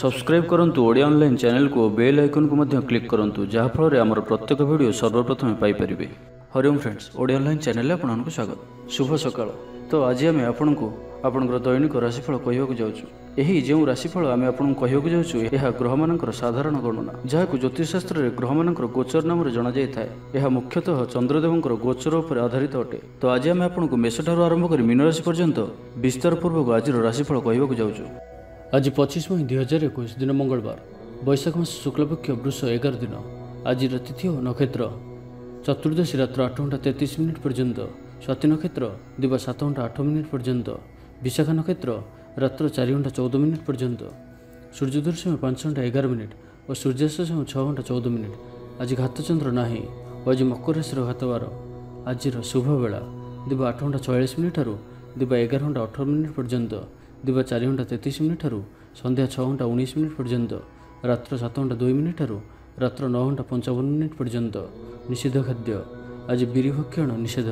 Subscribe କରନ୍ତୁ Odia online ଚ୍ୟାନେଲକୁ ଓ bail ଆଇକନ୍କୁ ମଧ୍ୟ କ୍ଲିକ୍ କରନ୍ତୁ ଯାହାଫଳରେ ଆମର ପ୍ରତ୍ୟେକ ଭିଡ଼ିଓ ସର୍ବପ୍ରଥମେ ପାଇପାରିବେ। ହରିଓମ୍ ଫ୍ରେଣ୍ଡସ୍ ଓଡ଼ିଆ ଅନଲାଇନ୍ ଚ୍ୟାନେଲରେ ଆପଣଙ୍କୁ ସ୍ୱାଗତ। ଶୁଭ ସକାଳ। ତ ଆଜି ଆମେ ଆପଣଙ୍କୁ ଆପଣଙ୍କର ଦୈନିକ ରାଶିଫଳ କହିବାକୁ ଯାଉଛୁ। ଏହି ଯେଉଁ ରାଶିଫଳ ଆମେ ଆପଣଙ୍କୁ କହିବାକୁ ଯାଉଛୁ ଏହା ଗ୍ରହମାନଙ୍କର ସାଧାରଣ ଗଣନା ଯାହାକୁ ଜ୍ୟୋତିଷଶାସ୍ତ୍ରରେ ଗ୍ରହମାନଙ୍କର ଗୋଚର ନାମରେ ଜଣାଯାଇଥାଏ। ଏହା ମୁଖ୍ୟତଃ ଚନ୍ଦ୍ରଦେବଙ୍କର ଗୋଚର ଉପରେ ଆଧାରିତ ଅଟେ। ତ ଆଜି ଆମେ ଆପଣଙ୍କୁ ମେଷଠାରୁ ଆରମ୍ଭ କରି ମୀନରାଶି ପର୍ଯ୍ୟନ୍ତ ବିସ୍ତାର ପୂର୍ବକ ଆଜିର ରାଶିଫଳ କହିବାକୁ ଯାଉଛୁ। ଆଜି ପଚିଶ ମଇ ଦୁଇ ହଜାର ଏକୋଇଶ ଦିନ ମଙ୍ଗଳବାର ବୈଶାଖ ମାସ ଶୁକ୍ଲପକ୍ଷ ବୃଷ ଏଗାର ଦିନ ଆଜିର ତିଥି ଓ ନକ୍ଷତ୍ର। ଚତୁର୍ଦ୍ଦଶୀ ରାତ୍ର ଆଠ ଘଣ୍ଟା ତେତିଶ ମିନିଟ୍ ପର୍ଯ୍ୟନ୍ତ ସ୍ୱାତି ନକ୍ଷତ୍ର ଦିବା ସାତ ଘଣ୍ଟା ଆଠ ମିନିଟ୍ ପର୍ଯ୍ୟନ୍ତ ବିଶାଖା ନକ୍ଷତ୍ର ରାତ୍ର ଚାରି ଘଣ୍ଟା ଚଉଦ ମିନିଟ୍ ପର୍ଯ୍ୟନ୍ତ ସୂର୍ଯ୍ୟୋଦୟ ସମୟ ପାଞ୍ଚ ଘଣ୍ଟା ଏଗାର ମିନିଟ୍ ଓ ସୂର୍ଯ୍ୟାସ୍ତ ସମୟ ଛଅ ଘଣ୍ଟା ଚଉଦ ମିନିଟ୍। ଆଜି ଘାତଚନ୍ଦ୍ର ନାହିଁ ଓ ଆଜି ମକର ରାଶିର ଘାତବାର। ଆଜିର ଶୁଭ ବେଳା ଦିବା ଆଠ ଘଣ୍ଟା ଛୟାଳିଶ ମିନିଟ୍ ଠାରୁ ଦିବା ଏଗାର ଘଣ୍ଟା ଅଠର ମିନିଟ୍ ପର୍ଯ୍ୟନ୍ତ ଦିବା ଚାରି ଘଣ୍ଟା ତେତିଶ ମିନିଟ୍ ଠାରୁ ସନ୍ଧ୍ୟା ଛଅ ଘଣ୍ଟା ଉଣେଇଶ ମିନିଟ୍ ପର୍ଯ୍ୟନ୍ତ ରାତ୍ର ସାତ ଘଣ୍ଟା ଦୁଇ ମିନିଟ୍ ଠାରୁ ରାତ୍ର ନଅ ଘଣ୍ଟା ପଞ୍ଚାବନ ମିନିଟ୍ ପର୍ଯ୍ୟନ୍ତ। ନିଷିଦ୍ଧ ଖାଦ୍ୟ। ଆଜି ବିରି ଭକ୍ଷଣ ନିଷେଧ।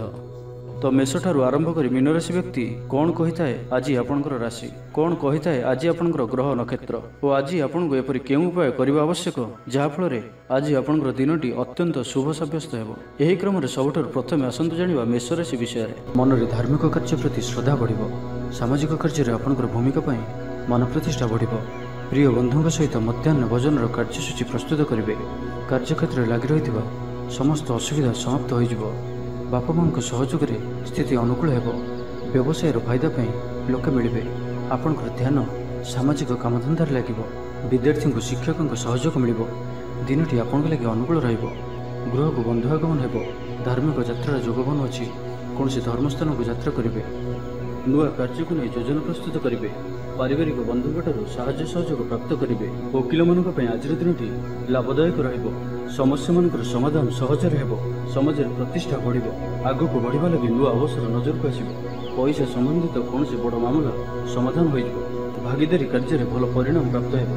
ତ ମେଷଠାରୁ ଆରମ୍ଭ କରି ମୀନରାଶି ବ୍ୟକ୍ତି କ'ଣ କହିଥାଏ? ଆଜି ଆପଣଙ୍କର ରାଶି। କ'ଣ କହିଥାଏ? ଆଜି ଆପଣଙ୍କର ଗ୍ରହ ନକ୍ଷତ୍ର। ଓ ଆଜି ଆପଣଙ୍କୁ ଏପରି କେଉଁ ଉପାୟ କରିବା ଆବଶ୍ୟକ? ଯାହାଫଳରେ ଆଜି ଆପଣଙ୍କର ଦିନଟି ଅତ୍ୟନ୍ତ ଶୁଭ ସାବ୍ୟସ୍ତ ହେବ। ଏହି କ୍ରମରେ ସବୁଠାରୁ ପ୍ରଥମେ ଆସନ୍ତୁ ଜାଣିବା ମେଷ ରାଶି ବିଷୟରେ। ମନରେ ଧାର୍ମିକ କାର୍ଯ୍ୟ ପ୍ରତି ଶ୍ରଦ୍ଧା ବଢ଼ିବ। ସାମାଜିକ କାର୍ଯ୍ୟରେ ଆପଣଙ୍କର ଭୂମିକା ପାଇଁ ମାନ ପ୍ରତିଷ୍ଠା ବଢ଼ିବ। ପ୍ରିୟ ବନ୍ଧୁଙ୍କ ସହିତ ମଧ୍ୟାହ୍ନ ଭୋଜନର କାର୍ଯ୍ୟସୂଚୀ ପ୍ରସ୍ତୁତ କରିବେ। କାର୍ଯ୍ୟକ୍ଷେତ୍ରରେ ଲାଗି ରହିଥିବା ସମସ୍ତ ଅସୁବିଧା ସମାପ୍ତ ହୋଇଯିବ। ବାପା ମାଆଙ୍କ ସହଯୋଗରେ ସ୍ଥିତି ଅନୁକୂଳ ହେବ। ବ୍ୟବସାୟର ଫାଇଦା ପାଇଁ ଲୋକେ ମିଳିବେ। ଆପଣଙ୍କର ଧ୍ୟାନ ସାମାଜିକ କାମଧନ୍ଦାରେ ଲାଗିବ। ବିଦ୍ୟାର୍ଥୀଙ୍କୁ ଶିକ୍ଷକଙ୍କ ସହଯୋଗ ମିଳିବ। ଦିନଟି ଆପଣଙ୍କ ଲାଗି ଅନୁକୂଳ ରହିବ। ଗୃହକୁ ବନ୍ଧୁ ଆଗମନ ହେବ। ଧାର୍ମିକ ଯାତ୍ରାର ଯୋଗବନ ଅଛି। କୌଣସି ଧର୍ମସ୍ଥାନକୁ ଯାତ୍ରା କରିବେ। ନୂଆ କାର୍ଯ୍ୟକୁ ନେଇ ଯୋଜନା ପ୍ରସ୍ତୁତ କରିବେ। ପାରିବାରିକ ବନ୍ଧୁଙ୍କଠାରୁ ସାହାଯ୍ୟ ସହଯୋଗ ପ୍ରାପ୍ତ କରିବେ। ଓକିଲମାନଙ୍କ ପାଇଁ ଆଜିର ଦିନଟି ଲାଭଦାୟକ ରହିବ। ସମସ୍ୟାମାନଙ୍କର ସମାଧାନ ସହଜରେ ହେବ। ସମାଜରେ ପ୍ରତିଷ୍ଠା ବଢ଼ିବ। ଆଗକୁ ବଢ଼ିବା ଲାଗି ନୂଆ ଅବସର ନଜରକୁ ଆସିବ। ପଇସା ସମ୍ବନ୍ଧିତ କୌଣସି ବଡ଼ ମାମଲା ସମାଧାନ ହୋଇଯିବ। ଭାଗିଦାରୀ କାର୍ଯ୍ୟରେ ଭଲ ପରିଣାମ ପ୍ରାପ୍ତ ହେବ।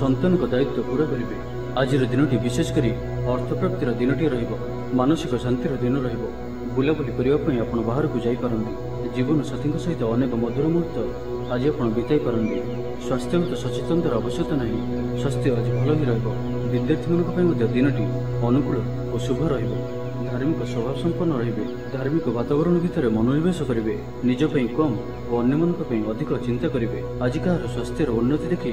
ସନ୍ତାନଙ୍କ ଦାୟିତ୍ୱ ପୁରା କରିବେ। ଆଜିର ଦିନଟି ବିଶେଷ କରି ଅର୍ଥପ୍ରାପ୍ତିର ଦିନଟିଏ ରହିବ। ମାନସିକ ଶାନ୍ତିର ଦିନ ରହିବ। ବୁଲାବୁଲି କରିବା ପାଇଁ ଆପଣ ବାହାରକୁ ଯାଇପାରନ୍ତି। ଜୀବନ ସାଥୀଙ୍କ ସହିତ ଅନେକ ମଧୁର ମୁହୂର୍ତ୍ତ ଆଜି ଆପଣ ବିତାଇ ପାରନ୍ତି। ସ୍ୱାସ୍ଥ୍ୟଗତ ସଚେତନତାର ଆବଶ୍ୟକତା ନାହିଁ। ସ୍ୱାସ୍ଥ୍ୟ ଆଜି ଭଲ ହିଁ ରହିବ। ବିଦ୍ୟାର୍ଥୀମାନଙ୍କ ପାଇଁ ମଧ୍ୟ ଦିନଟି ଅନୁକୂଳ ଓ ଶୁଭ ରହିବ। ଧାର୍ମିକ ସ୍ୱଭାବ ସମ୍ପନ୍ନ ରହିବେ। ଧାର୍ମିକ ବାତାବରଣ ଭିତରେ ମନୋନିବେଶ କରିବେ। ନିଜ ପାଇଁ କମ୍ ଓ ଅନ୍ୟମାନଙ୍କ ପାଇଁ ଅଧିକ ଚିନ୍ତା କରିବେ। ଆଜି କାହାର ସ୍ୱାସ୍ଥ୍ୟର ଉନ୍ନତି ଦେଖି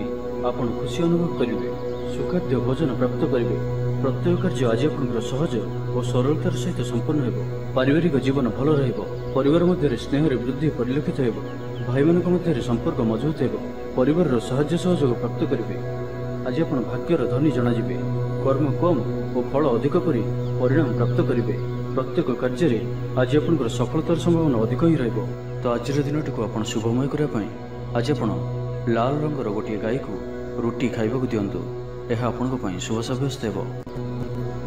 ଆପଣ ଖୁସି ଅନୁଭବ କରିବେ। ସୁଖାଦ୍ୟ ଭୋଜନ ପ୍ରାପ୍ତ କରିବେ। ପ୍ରତ୍ୟେକ କାର୍ଯ୍ୟ ଆଜି ଆପଣଙ୍କର ସହଜ ଓ ସରଳତାର ସହିତ ସମ୍ପନ୍ନ ହେବ। ପାରିବାରିକ ଜୀବନ ଭଲ ରହିବ ପରିବାର ମଧ୍ୟରେ ସ୍ନେହରେ ବୃଦ୍ଧି ପରିଲକ୍ଷିତ ହେବ ଭାଇମାନଙ୍କ ମଧ୍ୟରେ ସମ୍ପର୍କ ମଜବୁତ ହେବ ପରିବାରର ସାହାଯ୍ୟ ସହଯୋଗ ପ୍ରାପ୍ତ କରିବେ। ଆଜି ଆପଣ ଭାଗ୍ୟର ଧନୀ ଜଣାଯିବେ କର୍ମ କମ୍ ଓ ଫଳ ଅଧିକ କରି ପରିଣାମ ପ୍ରାପ୍ତ କରିବେ। ପ୍ରତ୍ୟେକ କାର୍ଯ୍ୟରେ ଆଜି ଆପଣଙ୍କର ସଫଳତାର ସମ୍ଭାବନା ଅଧିକ ହିଁ ରହିବ। ତ ଆଜିର ଦିନଟିକୁ ଆପଣ ଶୁଭମୟ କରିବା ପାଇଁ ଆଜି ଆପଣ ଲାଲ ରଙ୍ଗର ଗୋଟିଏ ଗାଈକୁ ରୁଟି ଖାଇବାକୁ ଦିଅନ୍ତୁ। ଏହା ଆପଣଙ୍କ ପାଇଁ ଶୁଭ ସାବ୍ୟସ୍ତ ହେବ।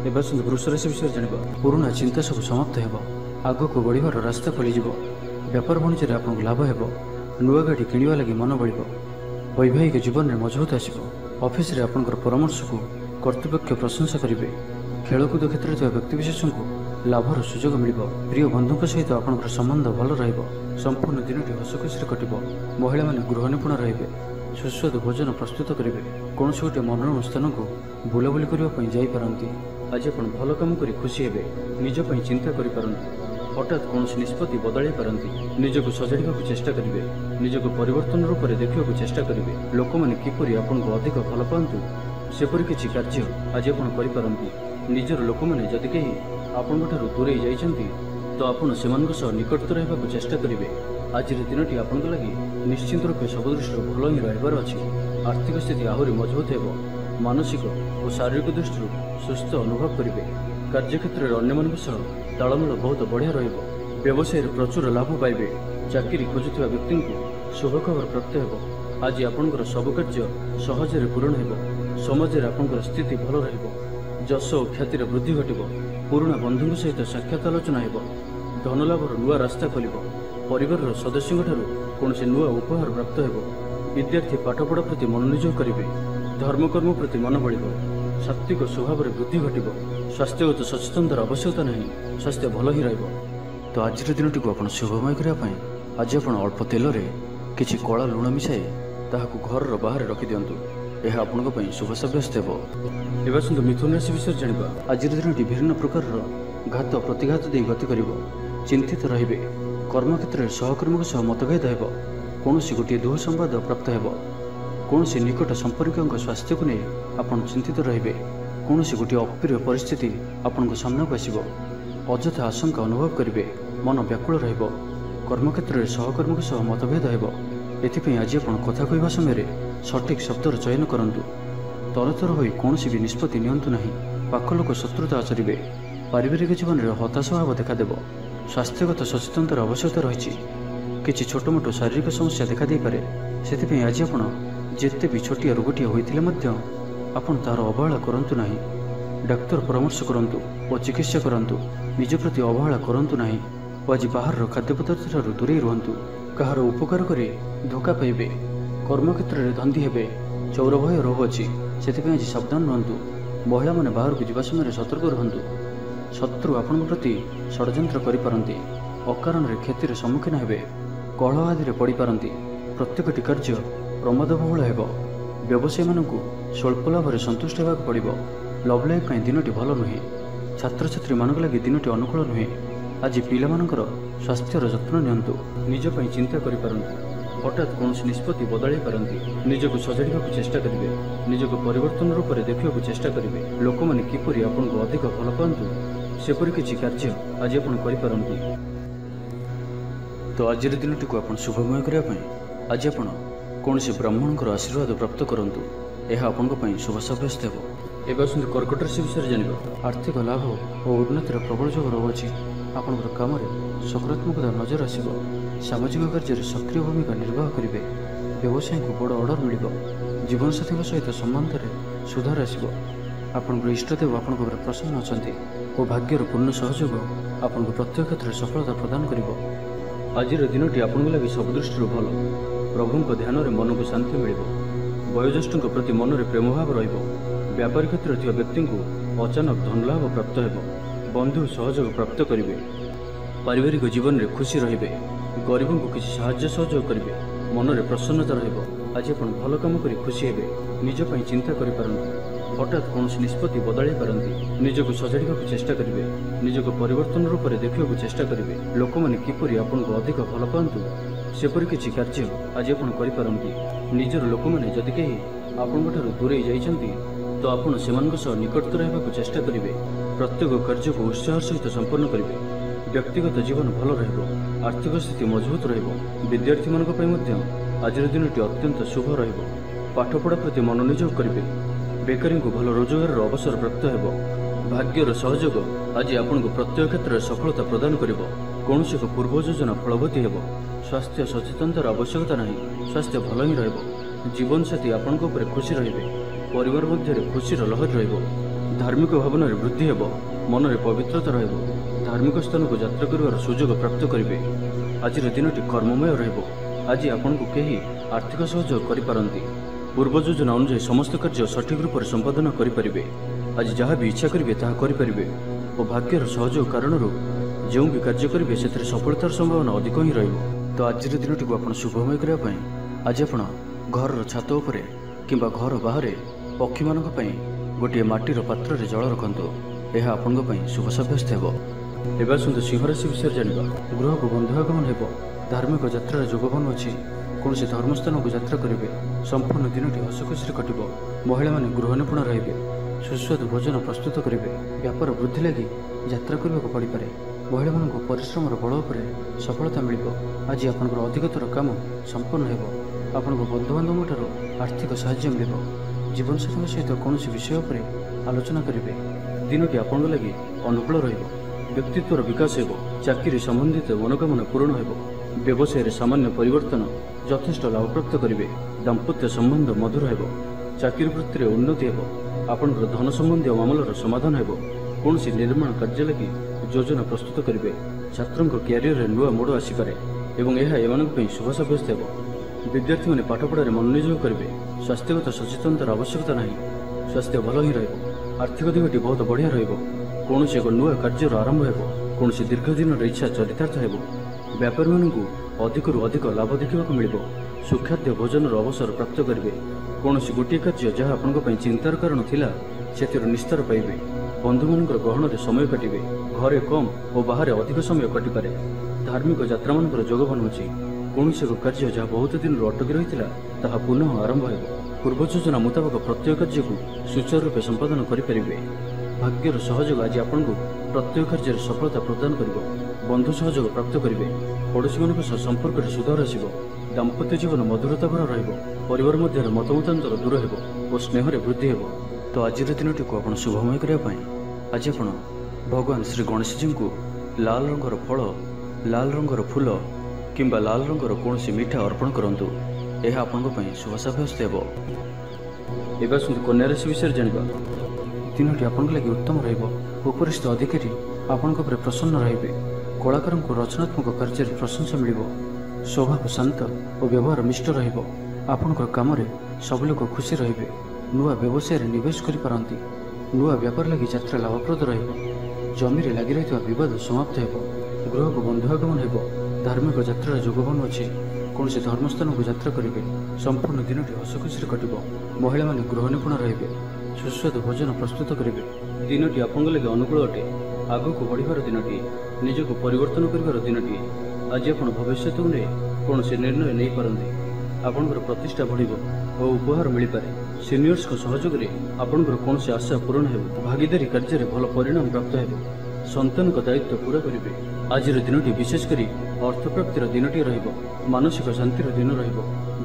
ଏବେ ଆସନ୍ତୁ ବୃଷ ରାଶି ବିଷୟରେ ଜାଣିବା। ପୁରୁଣା ଚିନ୍ତା ସବୁ ସମାପ୍ତ ହେବ। ଆଗକୁ ବଢ଼ିବାର ରାସ୍ତା ଖୋଲିଯିବ। ବେପାର ବାଣିଜ୍ୟରେ ଆପଣଙ୍କୁ ଲାଭ ହେବ। ନୂଆ ଗାଡ଼ି କିଣିବା ଲାଗି ମନ ବଳିବ। ବୈବାହିକ ଜୀବନରେ ମଜବୁତ ଆସିବ। ଅଫିସରେ ଆପଣଙ୍କର ପରାମର୍ଶକୁ କର୍ତ୍ତୃପକ୍ଷ ପ୍ରଶଂସା କରିବେ। ଖେଳକୁଦ କ୍ଷେତ୍ରରେ ଥିବା ବ୍ୟକ୍ତିବିଶେଷଙ୍କୁ ଲାଭର ସୁଯୋଗ ମିଳିବ। ପ୍ରିୟ ବନ୍ଧୁଙ୍କ ସହିତ ଆପଣଙ୍କର ସମ୍ବନ୍ଧ ଭଲ ରହିବ। ସମ୍ପୂର୍ଣ୍ଣ ଦିନଟି ହସ ଖୁସିରେ କଟିବ। ମହିଳାମାନେ ଗୃହ ନିପୁଣ ରହିବେ। ସୁସ୍ୱାଦୁ ଭୋଜନ ପ୍ରସ୍ତୁତ କରିବେ। କୌଣସି ଗୋଟିଏ ମନୋରମ ସ୍ଥାନକୁ ବୁଲାବୁଲି କରିବା ପାଇଁ ଯାଇପାରନ୍ତି। ଆଜି ଆପଣ ଭଲ କାମ କରି ଖୁସି ହେବେ। ନିଜ ପାଇଁ ଚିନ୍ତା କରିପାରନ୍ତି। ହଠାତ୍ କୌଣସି ନିଷ୍ପତ୍ତି ବଦଳାଇ ପାରନ୍ତି। ନିଜକୁ ସଜାଡ଼ିବାକୁ ଚେଷ୍ଟା କରିବେ। ନିଜକୁ ପରିବର୍ତ୍ତନ ରୂପରେ ଦେଖିବାକୁ ଚେଷ୍ଟା କରିବେ। ଲୋକମାନେ କିପରି ଆପଣଙ୍କୁ ଅଧିକ ଭଲ ପାଆନ୍ତୁ ସେପରି କିଛି କାର୍ଯ୍ୟ ଆଜି ଆପଣ କରିପାରନ୍ତି। ନିଜର ଲୋକମାନେ ଯଦି କେହି ଆପଣଙ୍କଠାରୁ ଦୂରେଇ ଯାଇଛନ୍ତି ତ ଆପଣ ସେମାନଙ୍କ ସହ ନିକଟତର ହେବାକୁ ଚେଷ୍ଟା କରିବେ। ଆଜିର ଦିନଟି ଆପଣଙ୍କ ଲାଗି ନିଶ୍ଚିନ୍ତ ରୂପେ ସବୁ ଦୃଷ୍ଟିରୁ ଭଲ ହିଁ ରହିବାର ଅଛି। ଆର୍ଥିକ ସ୍ଥିତି ଆହୁରି ମଜବୁତ ହେବ। ମାନସିକ ଓ ଶାରୀରିକ ଦୃଷ୍ଟିରୁ ସୁସ୍ଥ ଅନୁଭବ କରିବେ। କାର୍ଯ୍ୟକ୍ଷେତ୍ରରେ ଅନ୍ୟମାନଙ୍କ ସହ ତାଳମେଳ ବହୁତ ବଢ଼ିଆ ରହିବ। ବ୍ୟବସାୟରେ ପ୍ରଚୁର ଲାଭ ପାଇବେ। ଚାକିରି ଖୋଜୁଥିବା ବ୍ୟକ୍ତିଙ୍କୁ ଶୁଭ ଖବର ପ୍ରାପ୍ତ ହେବ। ଆଜି ଆପଣଙ୍କର ସବୁ କାର୍ଯ୍ୟ ସହଜରେ ପୂରଣ ହେବ। ସମାଜରେ ଆପଣଙ୍କର ସ୍ଥିତି ଭଲ ରହିବ। ଯଶ ଓ ଖ୍ୟାତିର ବୃଦ୍ଧି ଘଟିବ। ପୁରୁଣା ବନ୍ଧୁଙ୍କ ସହିତ ସାକ୍ଷାତ ଆଲୋଚନା ହେବ। ଧନଲାଭର ନୂଆ ରାସ୍ତା ଖୋଲିବ। ପରିବାରର ସଦସ୍ୟଙ୍କଠାରୁ କୌଣସି ନୂଆ ଉପହାର ପ୍ରାପ୍ତ ହେବ। ବିଦ୍ୟାର୍ଥୀ ପାଠପଢ଼ା ପ୍ରତି ମନୋନିଯୋଗ କରିବେ। ଧର୍ମକର୍ମ ପ୍ରତି ମନ ବଳିବ। ସାତ୍ତ୍ୱିକ ସ୍ୱଭାବରେ ବୃଦ୍ଧି ଘଟିବ। ସ୍ୱାସ୍ଥ୍ୟଗତ ସଚେତନତାର ଆବଶ୍ୟକତା ନାହିଁ। ସ୍ୱାସ୍ଥ୍ୟ ଭଲ ହିଁ ରହିବ। ତ ଆଜିର ଦିନଟିକୁ ଆପଣ ଶୁଭମୟ କରିବା ପାଇଁ ଆଜି ଆପଣ ଅଳ୍ପ ତେଲରେ କିଛି କଳା ଲୁଣ ମିଶାଇ ତାହାକୁ ଘରର ବାହାରେ ରଖିଦିଅନ୍ତୁ। ଏହା ଆପଣଙ୍କ ପାଇଁ ଶୁଭ ସାବ୍ୟସ୍ତ ହେବ। ଏବେ ଆସନ୍ତୁ ମିଥୁନ ରାଶି ବିଷୟରେ ଜାଣିବା। ଆଜିର ଦିନଟି ବିଭିନ୍ନ ପ୍ରକାରର ଘାତ ପ୍ରତିଘାତ ଦେଇ ଗତି କରିବ। ଚିନ୍ତିତ ରହିବେ। କର୍ମକ୍ଷେତ୍ରରେ ସହକର୍ମୀଙ୍କ ସହ ମତଭେଦ ହେବ। କୌଣସି ଗୋଟିଏ ଦୁଃ ସମ୍ବାଦ ପ୍ରାପ୍ତ ହେବ। କୌଣସି ନିକଟ ସମ୍ପର୍କୀୟଙ୍କ ସ୍ୱାସ୍ଥ୍ୟକୁ ନେଇ ଆପଣ ଚିନ୍ତିତ ରହିବେ। କୌଣସି ଗୋଟିଏ ଅପ୍ରିୟ ପରିସ୍ଥିତି ଆପଣଙ୍କ ସାମ୍ନାକୁ ଆସିବ। ଅଯଥା ଆଶଙ୍କା ଅନୁଭବ କରିବେ। ମନ ବ୍ୟାକୁଳ ରହିବ। କର୍ମକ୍ଷେତ୍ରରେ ସହକର୍ମୀଙ୍କ ସହ ମତଭେଦ ହେବ। ଏଥିପାଇଁ ଆଜି ଆପଣ କଥା କହିବା ସମୟରେ ସଠିକ୍ ଶବ୍ଦର ଚୟନ କରନ୍ତୁ। ତରତର ହୋଇ କୌଣସି ବି ନିଷ୍ପତ୍ତି ନିଅନ୍ତୁ ନାହିଁ। ପାଖ ଲୋକ ଶତ୍ରୁତା ଆଚରିବେ। ପାରିବାରିକ ଜୀବନରେ ହତାଶ ଭାବ ଦେଖାଦେବ। ସ୍ୱାସ୍ଥ୍ୟଗତ ସଚେତନତାର ଆବଶ୍ୟକତା ରହିଛି। କିଛି ଛୋଟମୋଟ ଶାରୀରିକ ସମସ୍ୟା ଦେଖାଦେଇପାରେ ସେଥିପାଇଁ ଆଜି ଆପଣ ଯେତେ ବି ଛୋଟିଆ ରୋଗଟିଏ ହୋଇଥିଲେ ମଧ୍ୟ ଆପଣ ତାହାର ଅବହେଳା କରନ୍ତୁ ନାହିଁ। ଡାକ୍ତର ପରାମର୍ଶ କରନ୍ତୁ ଓ ଚିକିତ୍ସା କରନ୍ତୁ। ନିଜ ପ୍ରତି ଅବହେଳା କରନ୍ତୁ ନାହିଁ ଓ ଆଜି ବାହାରର ଖାଦ୍ୟପଦାର୍ଥଠାରୁ ଦୂରେଇ ରୁହନ୍ତୁ। କାହାର ଉପକାର କରି ଧୋକା ପାଇବେ କର୍ମକ୍ଷେତ୍ରରେ ଧନ୍ଦୀ ହେବେ ଚୌର ଭୟ ରହୁଅଛି ସେଥିପାଇଁ ଆଜି ସାବଧାନ ରୁହନ୍ତୁ। ମହିଳାମାନେ ବାହାରକୁ ଯିବା ସମୟରେ ସତର୍କ ରୁହନ୍ତୁ। ଶତ୍ରୁ ଆପଣଙ୍କ ପ୍ରତି ଷଡ଼ଯନ୍ତ୍ର କରିପାରନ୍ତି ଅକାରଣରେ କ୍ଷତିର ସମ୍ମୁଖୀନ ହେବେ କଳହ ଆଦିରେ ପଡ଼ିପାରନ୍ତି। ପ୍ରତ୍ୟେକଟି କାର୍ଯ୍ୟ ପ୍ରମାଦବହୁଳ ହେବ। ବ୍ୟବସାୟୀମାନଙ୍କୁ ସ୍ୱଳ୍ପ ଲାଭରେ ସନ୍ତୁଷ୍ଟ ହେବାକୁ ପଡ଼ିବ। ଲଭ୍ ଲାଇଫ୍ ପାଇଁ ଦିନଟି ଭଲ ନୁହେଁ। ଛାତ୍ରଛାତ୍ରୀମାନଙ୍କ ଲାଗି ଦିନଟି ଅନୁକୂଳ ନୁହେଁ। ଆଜି ପିଲାମାନଙ୍କର ସ୍ୱାସ୍ଥ୍ୟର ଯତ୍ନ ନିଅନ୍ତୁ। ନିଜ ପାଇଁ ଚିନ୍ତା କରିପାରନ୍ତି। ହଠାତ୍ କୌଣସି ନିଷ୍ପତ୍ତି ବଦଳାଇ ପାରନ୍ତି। ନିଜକୁ ସଜାଡ଼ିବାକୁ ଚେଷ୍ଟା କରିବେ। ନିଜକୁ ପରିବର୍ତ୍ତନ ରୂପରେ ଦେଖିବାକୁ ଚେଷ୍ଟା କରିବେ। ଲୋକମାନେ କିପରି ଆପଣଙ୍କୁ ଅଧିକ ଭଲ ପାଆନ୍ତୁ? ସେପରି କିଛି କାର୍ଯ୍ୟ ଆଜି ଆପଣ କରିପାରନ୍ତି। ତ ଆଜିର ଦିନଟିକୁ ଆପଣ ଶୁଭମୟ କରିବା ପାଇଁ ଆଜି ଆପଣ କୌଣସି ବ୍ରାହ୍ମଣଙ୍କର ଆଶୀର୍ବାଦ ପ୍ରାପ୍ତ କରନ୍ତୁ। ଏହା ଆପଣଙ୍କ ପାଇଁ ଶୁଭ ସାବ୍ୟସ୍ତ ହେବ। ଏବେ ଆସନ୍ତୁ କର୍କଟ ରାଶି ବିଷୟରେ ଜାଣିବା। ଆର୍ଥିକ ଲାଭ ଓ ଉନ୍ନତିର ପ୍ରବଳ ଯୋଗ ରହୁଅଛି ଆପଣଙ୍କର କାମରେ ସକାରାତ୍ମକତା ନଜର ଆସିବ। ସାମାଜିକ କାର୍ଯ୍ୟରେ ସକ୍ରିୟ ଭୂମିକା ନିର୍ବାହ କରିବେ। ବ୍ୟବସାୟୀଙ୍କୁ ବଡ଼ ଅର୍ଡର ମିଳିବ। ଜୀବନସାଥୀଙ୍କ ସହିତ ସମ୍ବନ୍ଧରେ ସୁଧାର ଆସିବ। ଆପଣଙ୍କର ଇଷ୍ଟଦେବ ଆପଣଙ୍କ ଉପରେ ପ୍ରସନ୍ନ ଅଛନ୍ତି ଓ ଭାଗ୍ୟର ପୂର୍ଣ୍ଣ ସହଯୋଗ ଆପଣଙ୍କୁ ପ୍ରତ୍ୟେକ କ୍ଷେତ୍ରରେ ସଫଳତା ପ୍ରଦାନ କରିବ। ଆଜିର ଦିନଟି ଆପଣଙ୍କ ଲାଗି ସବୁ ଦୃଷ୍ଟିରୁ ଭଲ। ପ୍ରଭୁଙ୍କ ଧ୍ୟାନରେ ମନକୁ ଶାନ୍ତି ମିଳିବ। ବୟୋଜ୍ୟେଷ୍ଠଙ୍କ ପ୍ରତି ମନରେ ପ୍ରେମଭାବ ରହିବ। ବ୍ୟାପାରୀ କ୍ଷେତ୍ରରେ ଥିବା ବ୍ୟକ୍ତିଙ୍କୁ ଅଚାନକ ଧନଲାଭ ପ୍ରାପ୍ତ ହେବ। ବନ୍ଧୁ ସହଯୋଗ ପ୍ରାପ୍ତ କରିବେ। ପାରିବାରିକ ଜୀବନରେ ଖୁସି ରହିବେ। ଗରିବଙ୍କୁ କିଛି ସାହାଯ୍ୟ ସହଯୋଗ କରିବେ। ମନରେ ପ୍ରସନ୍ନତା ରହିବ। ଆଜି ଆପଣ ଭଲ କାମ କରି ଖୁସି ହେବେ। ନିଜ ପାଇଁ ଚିନ୍ତା କରିପାରନ୍ତି। ହଠାତ୍ କୌଣସି ନିଷ୍ପତ୍ତି ବଦଳାଇ ପାରନ୍ତି। ନିଜକୁ ସଜାଡ଼ିବାକୁ ଚେଷ୍ଟା କରିବେ। ନିଜକୁ ପରିବର୍ତ୍ତନ ରୂପରେ ଦେଖିବାକୁ ଚେଷ୍ଟା କରିବେ। ଲୋକମାନେ କିପରି ଆପଣଙ୍କୁ ଅଧିକ ଭଲ ପାଆନ୍ତୁ ସେପରି କିଛି କାର୍ଯ୍ୟ ଆଜି ଆପଣ କରିପାରନ୍ତି। ନିଜର ଲୋକମାନେ ଯଦି କେହି ଆପଣଙ୍କଠାରୁ ଦୂରେଇ ଯାଇଛନ୍ତି ତ ଆପଣ ସେମାନଙ୍କ ସହ ନିକଟତର ହେବାକୁ ଚେଷ୍ଟା କରିବେ। ପ୍ରତ୍ୟେକ କାର୍ଯ୍ୟକୁ ଉତ୍ସାହର ସହିତ ସମ୍ପନ୍ନ କରିବେ। ବ୍ୟକ୍ତିଗତ ଜୀବନ ଭଲ ରହିବ। ଆର୍ଥିକ ସ୍ଥିତି ମଜବୁତ ରହିବ। ବିଦ୍ୟାର୍ଥୀମାନଙ୍କ ପାଇଁ ମଧ୍ୟ ଆଜିର ଦିନଟି ଅତ୍ୟନ୍ତ ଶୁଭ ରହିବ। ପାଠପଢ଼ା ପ୍ରତି ମନୋନିଯୋଗ କରିବେ। ବେକାରୀଙ୍କୁ ଭଲ ରୋଜଗାରର ଅବସର ପ୍ରାପ୍ତ ହେବ। ଭାଗ୍ୟର ସହଯୋଗ ଆଜି ଆପଣଙ୍କୁ ପ୍ରତ୍ୟେକ କ୍ଷେତ୍ରରେ ସଫଳତା ପ୍ରଦାନ କରିବ। କୌଣସି ଏକ ପୂର୍ବ ଯୋଜନା ଫଳବତୀ ହେବ। ସ୍ୱାସ୍ଥ୍ୟ ସଚେତନତାର ଆବଶ୍ୟକତା ନାହିଁ। ସ୍ୱାସ୍ଥ୍ୟ ଭଲ ହିଁ ରହିବ ଜୀବନସାଥୀ ଆପଣଙ୍କ ଉପରେ ଖୁସି ରହିବେ। ପରିବାର ମଧ୍ୟରେ ଖୁସିର ଲହରୀ ରହିବ। ଧାର୍ମିକ ଭାବନାରେ ବୃଦ୍ଧି ହେବ। ମନରେ ପବିତ୍ରତା ରହିବ। ଧାର୍ମିକ ସ୍ଥାନକୁ ଯାତ୍ରା କରିବାର ସୁଯୋଗ ପ୍ରାପ୍ତ କରିବେ। ଆଜିର ଦିନଟି କର୍ମମୟ ରହିବ। ଆଜି ଆପଣଙ୍କୁ କେହି ଆର୍ଥିକ ସହଯୋଗ କରିପାରନ୍ତି। ପୂର୍ବ ଯୋଜନା ଅନୁଯାୟୀ ସମସ୍ତ କାର୍ଯ୍ୟ ସଠିକ୍ ରୂପରେ ସମ୍ପାଦନ କରିପାରିବେ। ଆଜି ଯାହା ବି ଇଚ୍ଛା କରିବେ ତାହା କରିପାରିବେ ଓ ଭାଗ୍ୟର ସହଯୋଗ କାରଣରୁ ଯେଉଁ ବି କାର୍ଯ୍ୟ କରିବେ ସେଥିରେ ସଫଳତାର ସମ୍ଭାବନା ଅଧିକ ହିଁ ରହିବ। ତ ଆଜିର ଦିନଟିକୁ ଆପଣ ଶୁଭମୟ କରିବା ପାଇଁ ଆଜି ଆପଣ ଘରର ଛାତ ଉପରେ କିମ୍ବା ଘର ବାହାରେ ପକ୍ଷୀମାନଙ୍କ ପାଇଁ ଗୋଟିଏ ମାଟିର ପାତ୍ରରେ ଜଳ ରଖନ୍ତୁ। ଏହା ଆପଣଙ୍କ ପାଇଁ ଶୁଭ ସାବ୍ୟସ୍ତ ହେବ। ଏବେ ଆସନ୍ତୁ ସିଂହରାଶି ବିଷୟରେ ଜାଣିବା। ଗୃହକୁ ବନ୍ଧୁ ଆଗମନ ହେବ। ଧାର୍ମିକ ଯାତ୍ରାର ଯୋଗବନ ଅଛି। କୌଣସି ଧର୍ମସ୍ଥାନକୁ ଯାତ୍ରା କରିବେ। ସମ୍ପୂର୍ଣ୍ଣ ଦିନଟି ହସ ଖୁସିରେ କଟିବ। ମହିଳାମାନେ ଗୃହ ନିପୁଣ ରହିବେ। ସୁସ୍ୱାଦୁ ଭୋଜନ ପ୍ରସ୍ତୁତ କରିବେ। ବ୍ୟାପାର ବୃଦ୍ଧି ଲାଗି ଯାତ୍ରା କରିବାକୁ ପଡ଼ିପାରେ। ମହିଳାମାନଙ୍କୁ ପରିଶ୍ରମର ବଳ ଉପରେ ସଫଳତା ମିଳିବ। ଆଜି ଆପଣଙ୍କର ଅଧିକତର କାମ ସମ୍ପନ୍ନ ହେବ। ଆପଣଙ୍କ ବନ୍ଧୁବାନ୍ଧବଙ୍କଠାରୁ ଆର୍ଥିକ ସାହାଯ୍ୟ ମିଳିବ। ଜୀବନସାଥୀଙ୍କ ସହିତ କୌଣସି ବିଷୟ ଉପରେ ଆଲୋଚନା କରିବେ। ଦିନଟି ଆପଣଙ୍କ ଲାଗି ଅନୁକୂଳ ରହିବ। ବ୍ୟକ୍ତିତ୍ୱର ବିକାଶ ହେବ। ଚାକିରି ସମ୍ବନ୍ଧିତ ମନୋକାମନା ପୂରଣ ହେବ। ବ୍ୟବସାୟରେ ସାମାନ୍ୟ ପରିବର୍ତ୍ତନ ଯଥେଷ୍ଟ ଲାଭପ୍ରାପ୍ତ କରିବେ। ଦାମ୍ପତ୍ୟ ସମ୍ବନ୍ଧ ମଧୁର ହେବ। ଚାକିରି ବୃତ୍ତିରେ ଉନ୍ନତି ହେବ। ଆପଣଙ୍କର ଧନ ସମ୍ବନ୍ଧୀୟ ମାମଲାର ସମାଧାନ ହେବ। କୌଣସି ନିର୍ମାଣ କାର୍ଯ୍ୟ ଲାଗି ଯୋଜନା ପ୍ରସ୍ତୁତ କରିବେ। ଛାତ୍ରଙ୍କ କ୍ୟାରିୟରରେ ନୂଆ ମୋଡ଼ ଆସିପାରେ ଏବଂ ଏହା ଏମାନଙ୍କ ପାଇଁ ଶୁଭ ସାବ୍ୟସ୍ତ ହେବ। ବିଦ୍ୟାର୍ଥୀମାନେ ପାଠପଢ଼ାରେ ମନୋନିଯୋଗ କରିବେ। ସ୍ୱାସ୍ଥ୍ୟଗତ ସଚେତନତାର ଆବଶ୍ୟକତା ନାହିଁ। ସ୍ୱାସ୍ଥ୍ୟ ଭଲ ହିଁ ରହିବ। ଆର୍ଥିକ ଦିଗଟି ବହୁତ ବଢ଼ିଆ ରହିବ। କୌଣସି ଏକ ନୂଆ କାର୍ଯ୍ୟର ଆରମ୍ଭ ହେବ। କୌଣସି ଦୀର୍ଘ ଦିନର ଇଚ୍ଛା ଚରିତାର୍ଥ ହେବ। ବ୍ୟାପାରୀମାନଙ୍କୁ ଅଧିକରୁ ଅଧିକ ଲାଭ ଦେଖିବାକୁ ମିଳିବ। ସୁଖାଦ୍ୟ ଭୋଜନର ଅବସର ପ୍ରାପ୍ତ କରିବେ। କୌଣସି ଗୋଟିଏ କାର୍ଯ୍ୟ ଯାହା ଆପଣଙ୍କ ପାଇଁ ଚିନ୍ତାର କାରଣ ଥିଲା ସେଥିରୁ ନିସ୍ତାର ପାଇବେ। ବନ୍ଧୁମାନଙ୍କର ଗହଣରେ ସମୟ କାଟିବେ। ଘରେ କମ୍ ଓ ବାହାରେ ଅଧିକ ସମୟ କଟିପାରେ। ଧାର୍ମିକ ଯାତ୍ରାମାନଙ୍କର ଯୋଗ ବନୁଅଛି କୌଣସି ଏକ କାର୍ଯ୍ୟ ଯାହା ବହୁତ ଦିନରୁ ଅଟକି ରହିଥିଲା ତାହା ପୁନଃ ଆରମ୍ଭ ହେବ। ପୂର୍ବ ଯୋଜନା ମୁତାବକ ପ୍ରତ୍ୟେକ କାର୍ଯ୍ୟକୁ ସୁଚାରୁ ରୂପେ ସମ୍ପାଦନ କରିପାରିବେ। ଭାଗ୍ୟର ସହଯୋଗ ଆଜି ଆପଣଙ୍କୁ ପ୍ରତ୍ୟେକ କାର୍ଯ୍ୟରେ ସଫଳତା ପ୍ରଦାନ କରିବ। ବନ୍ଧୁ ସହଯୋଗ ପ୍ରାପ୍ତ କରିବେ। ପଡ଼ୋଶୀମାନଙ୍କ ସହ ସମ୍ପର୍କରେ ସୁଧାର ଆସିବ। ଦାମ୍ପତ୍ୟ ଜୀବନ ମଧୁରତା ଭରା ରହିବ। ପରିବାର ମଧ୍ୟରେ ମତମତାନ୍ତର ଦୂର ହେବ ଓ ସ୍ନେହରେ ବୃଦ୍ଧି ହେବ। ତ ଆଜିର ଦିନଟିକୁ ଆପଣ ଶୁଭମୟ କରିବା ପାଇଁ ଆଜି ଆପଣ ଭଗବାନ ଶ୍ରୀ ଗଣେଶଜୀଙ୍କୁ ଲାଲ ରଙ୍ଗର ଫଳ ଲାଲ ରଙ୍ଗର ଫୁଲ କିମ୍ବା ଲାଲ ରଙ୍ଗର କୌଣସି ମିଠା ଅର୍ପଣ କରନ୍ତୁ। ଏହା ଆପଣଙ୍କ ପାଇଁ ଶୁଭ ସାବ୍ୟସ୍ତ ହେବ। ଏବେ ଆସନ୍ତୁ କନ୍ୟା ରାଶି ବିଷୟରେ ଜାଣିବା। ଦିନଟି ଆପଣଙ୍କ ଲାଗି ଉତ୍ତମ ରହିବ। ଉପରିସ୍ଥ ଅଧିକାରୀ ଆପଣଙ୍କ ଉପରେ ପ୍ରସନ୍ନ ରହିବେ। କଳାକାରଙ୍କୁ ରଚନାତ୍ମକ କାର୍ଯ୍ୟରେ ପ୍ରଶଂସା ମିଳିବ। ସ୍ୱଭାବ ଶାନ୍ତ ଓ ବ୍ୟବହାର ମିଷ୍ଟ ରହିବ। ଆପଣଙ୍କର କାମରେ ସବୁ ଲୋକ ଖୁସି ରହିବେ। ନୂଆ ବ୍ୟବସାୟରେ ନିବେଶ କରିପାରନ୍ତି। ନୂଆ ବ୍ୟାପାର ଲାଗି ଯାତ୍ରା ଲାଭପ୍ରଦ ରହିବ। ଜମିରେ ଲାଗି ରହିଥିବା ବିବାଦ ସମାପ୍ତ ହେବ। ଗୃହକୁ ବନ୍ଧୁ ଆଗମନ ହେବ। ଧାର୍ମିକ ଯାତ୍ରାର ଯୋଗବନ ଅଛି। କୌଣସି ଧର୍ମସ୍ଥାନକୁ ଯାତ୍ରା କରିବେ। ସମ୍ପୂର୍ଣ୍ଣ ଦିନଟି ହସ ଖୁସିରେ କଟିବ। ମହିଳାମାନେ ଗୃହ ନିପୁଣ ରହିବେ। ସୁସ୍ୱାଦୁ ଭୋଜନ ପ୍ରସ୍ତୁତ କରିବେ। ଦିନଟି ଆପଣଙ୍କ ଲାଗି ଅନୁକୂଳ ଅଟେ। ଆଗକୁ ବଢ଼ିବାର ଦିନଟିଏ ନିଜକୁ ପରିବର୍ତ୍ତନ କରିବାର ଦିନଟିଏ ଆଜି ଆପଣ ଭବିଷ୍ୟତକୁ ନେଇ କୌଣସି ନିର୍ଣ୍ଣୟ ନେଇପାରନ୍ତି। ଆପଣଙ୍କର ପ୍ରତିଷ୍ଠା ବଢ଼ିବ ଓ ଉପହାର ମିଳିପାରେ। ସିନିୟର୍ସଙ୍କ ସହଯୋଗରେ ଆପଣଙ୍କର କୌଣସି ଆଶା ପୂରଣ ହେବ। ଭାଗିଦାରୀ କାର୍ଯ୍ୟରେ ଭଲ ପରିଣାମ ପ୍ରାପ୍ତ ହେବ। ସନ୍ତାନଙ୍କ ଦାୟିତ୍ୱ ପୂରା କରିବେ। ଆଜିର ଦିନଟି ବିଶେଷ କରି ଅର୍ଥପ୍ରାପ୍ତିର ଦିନଟିଏ ରହିବ। ମାନସିକ ଶାନ୍ତିର ଦିନ ରହିବ।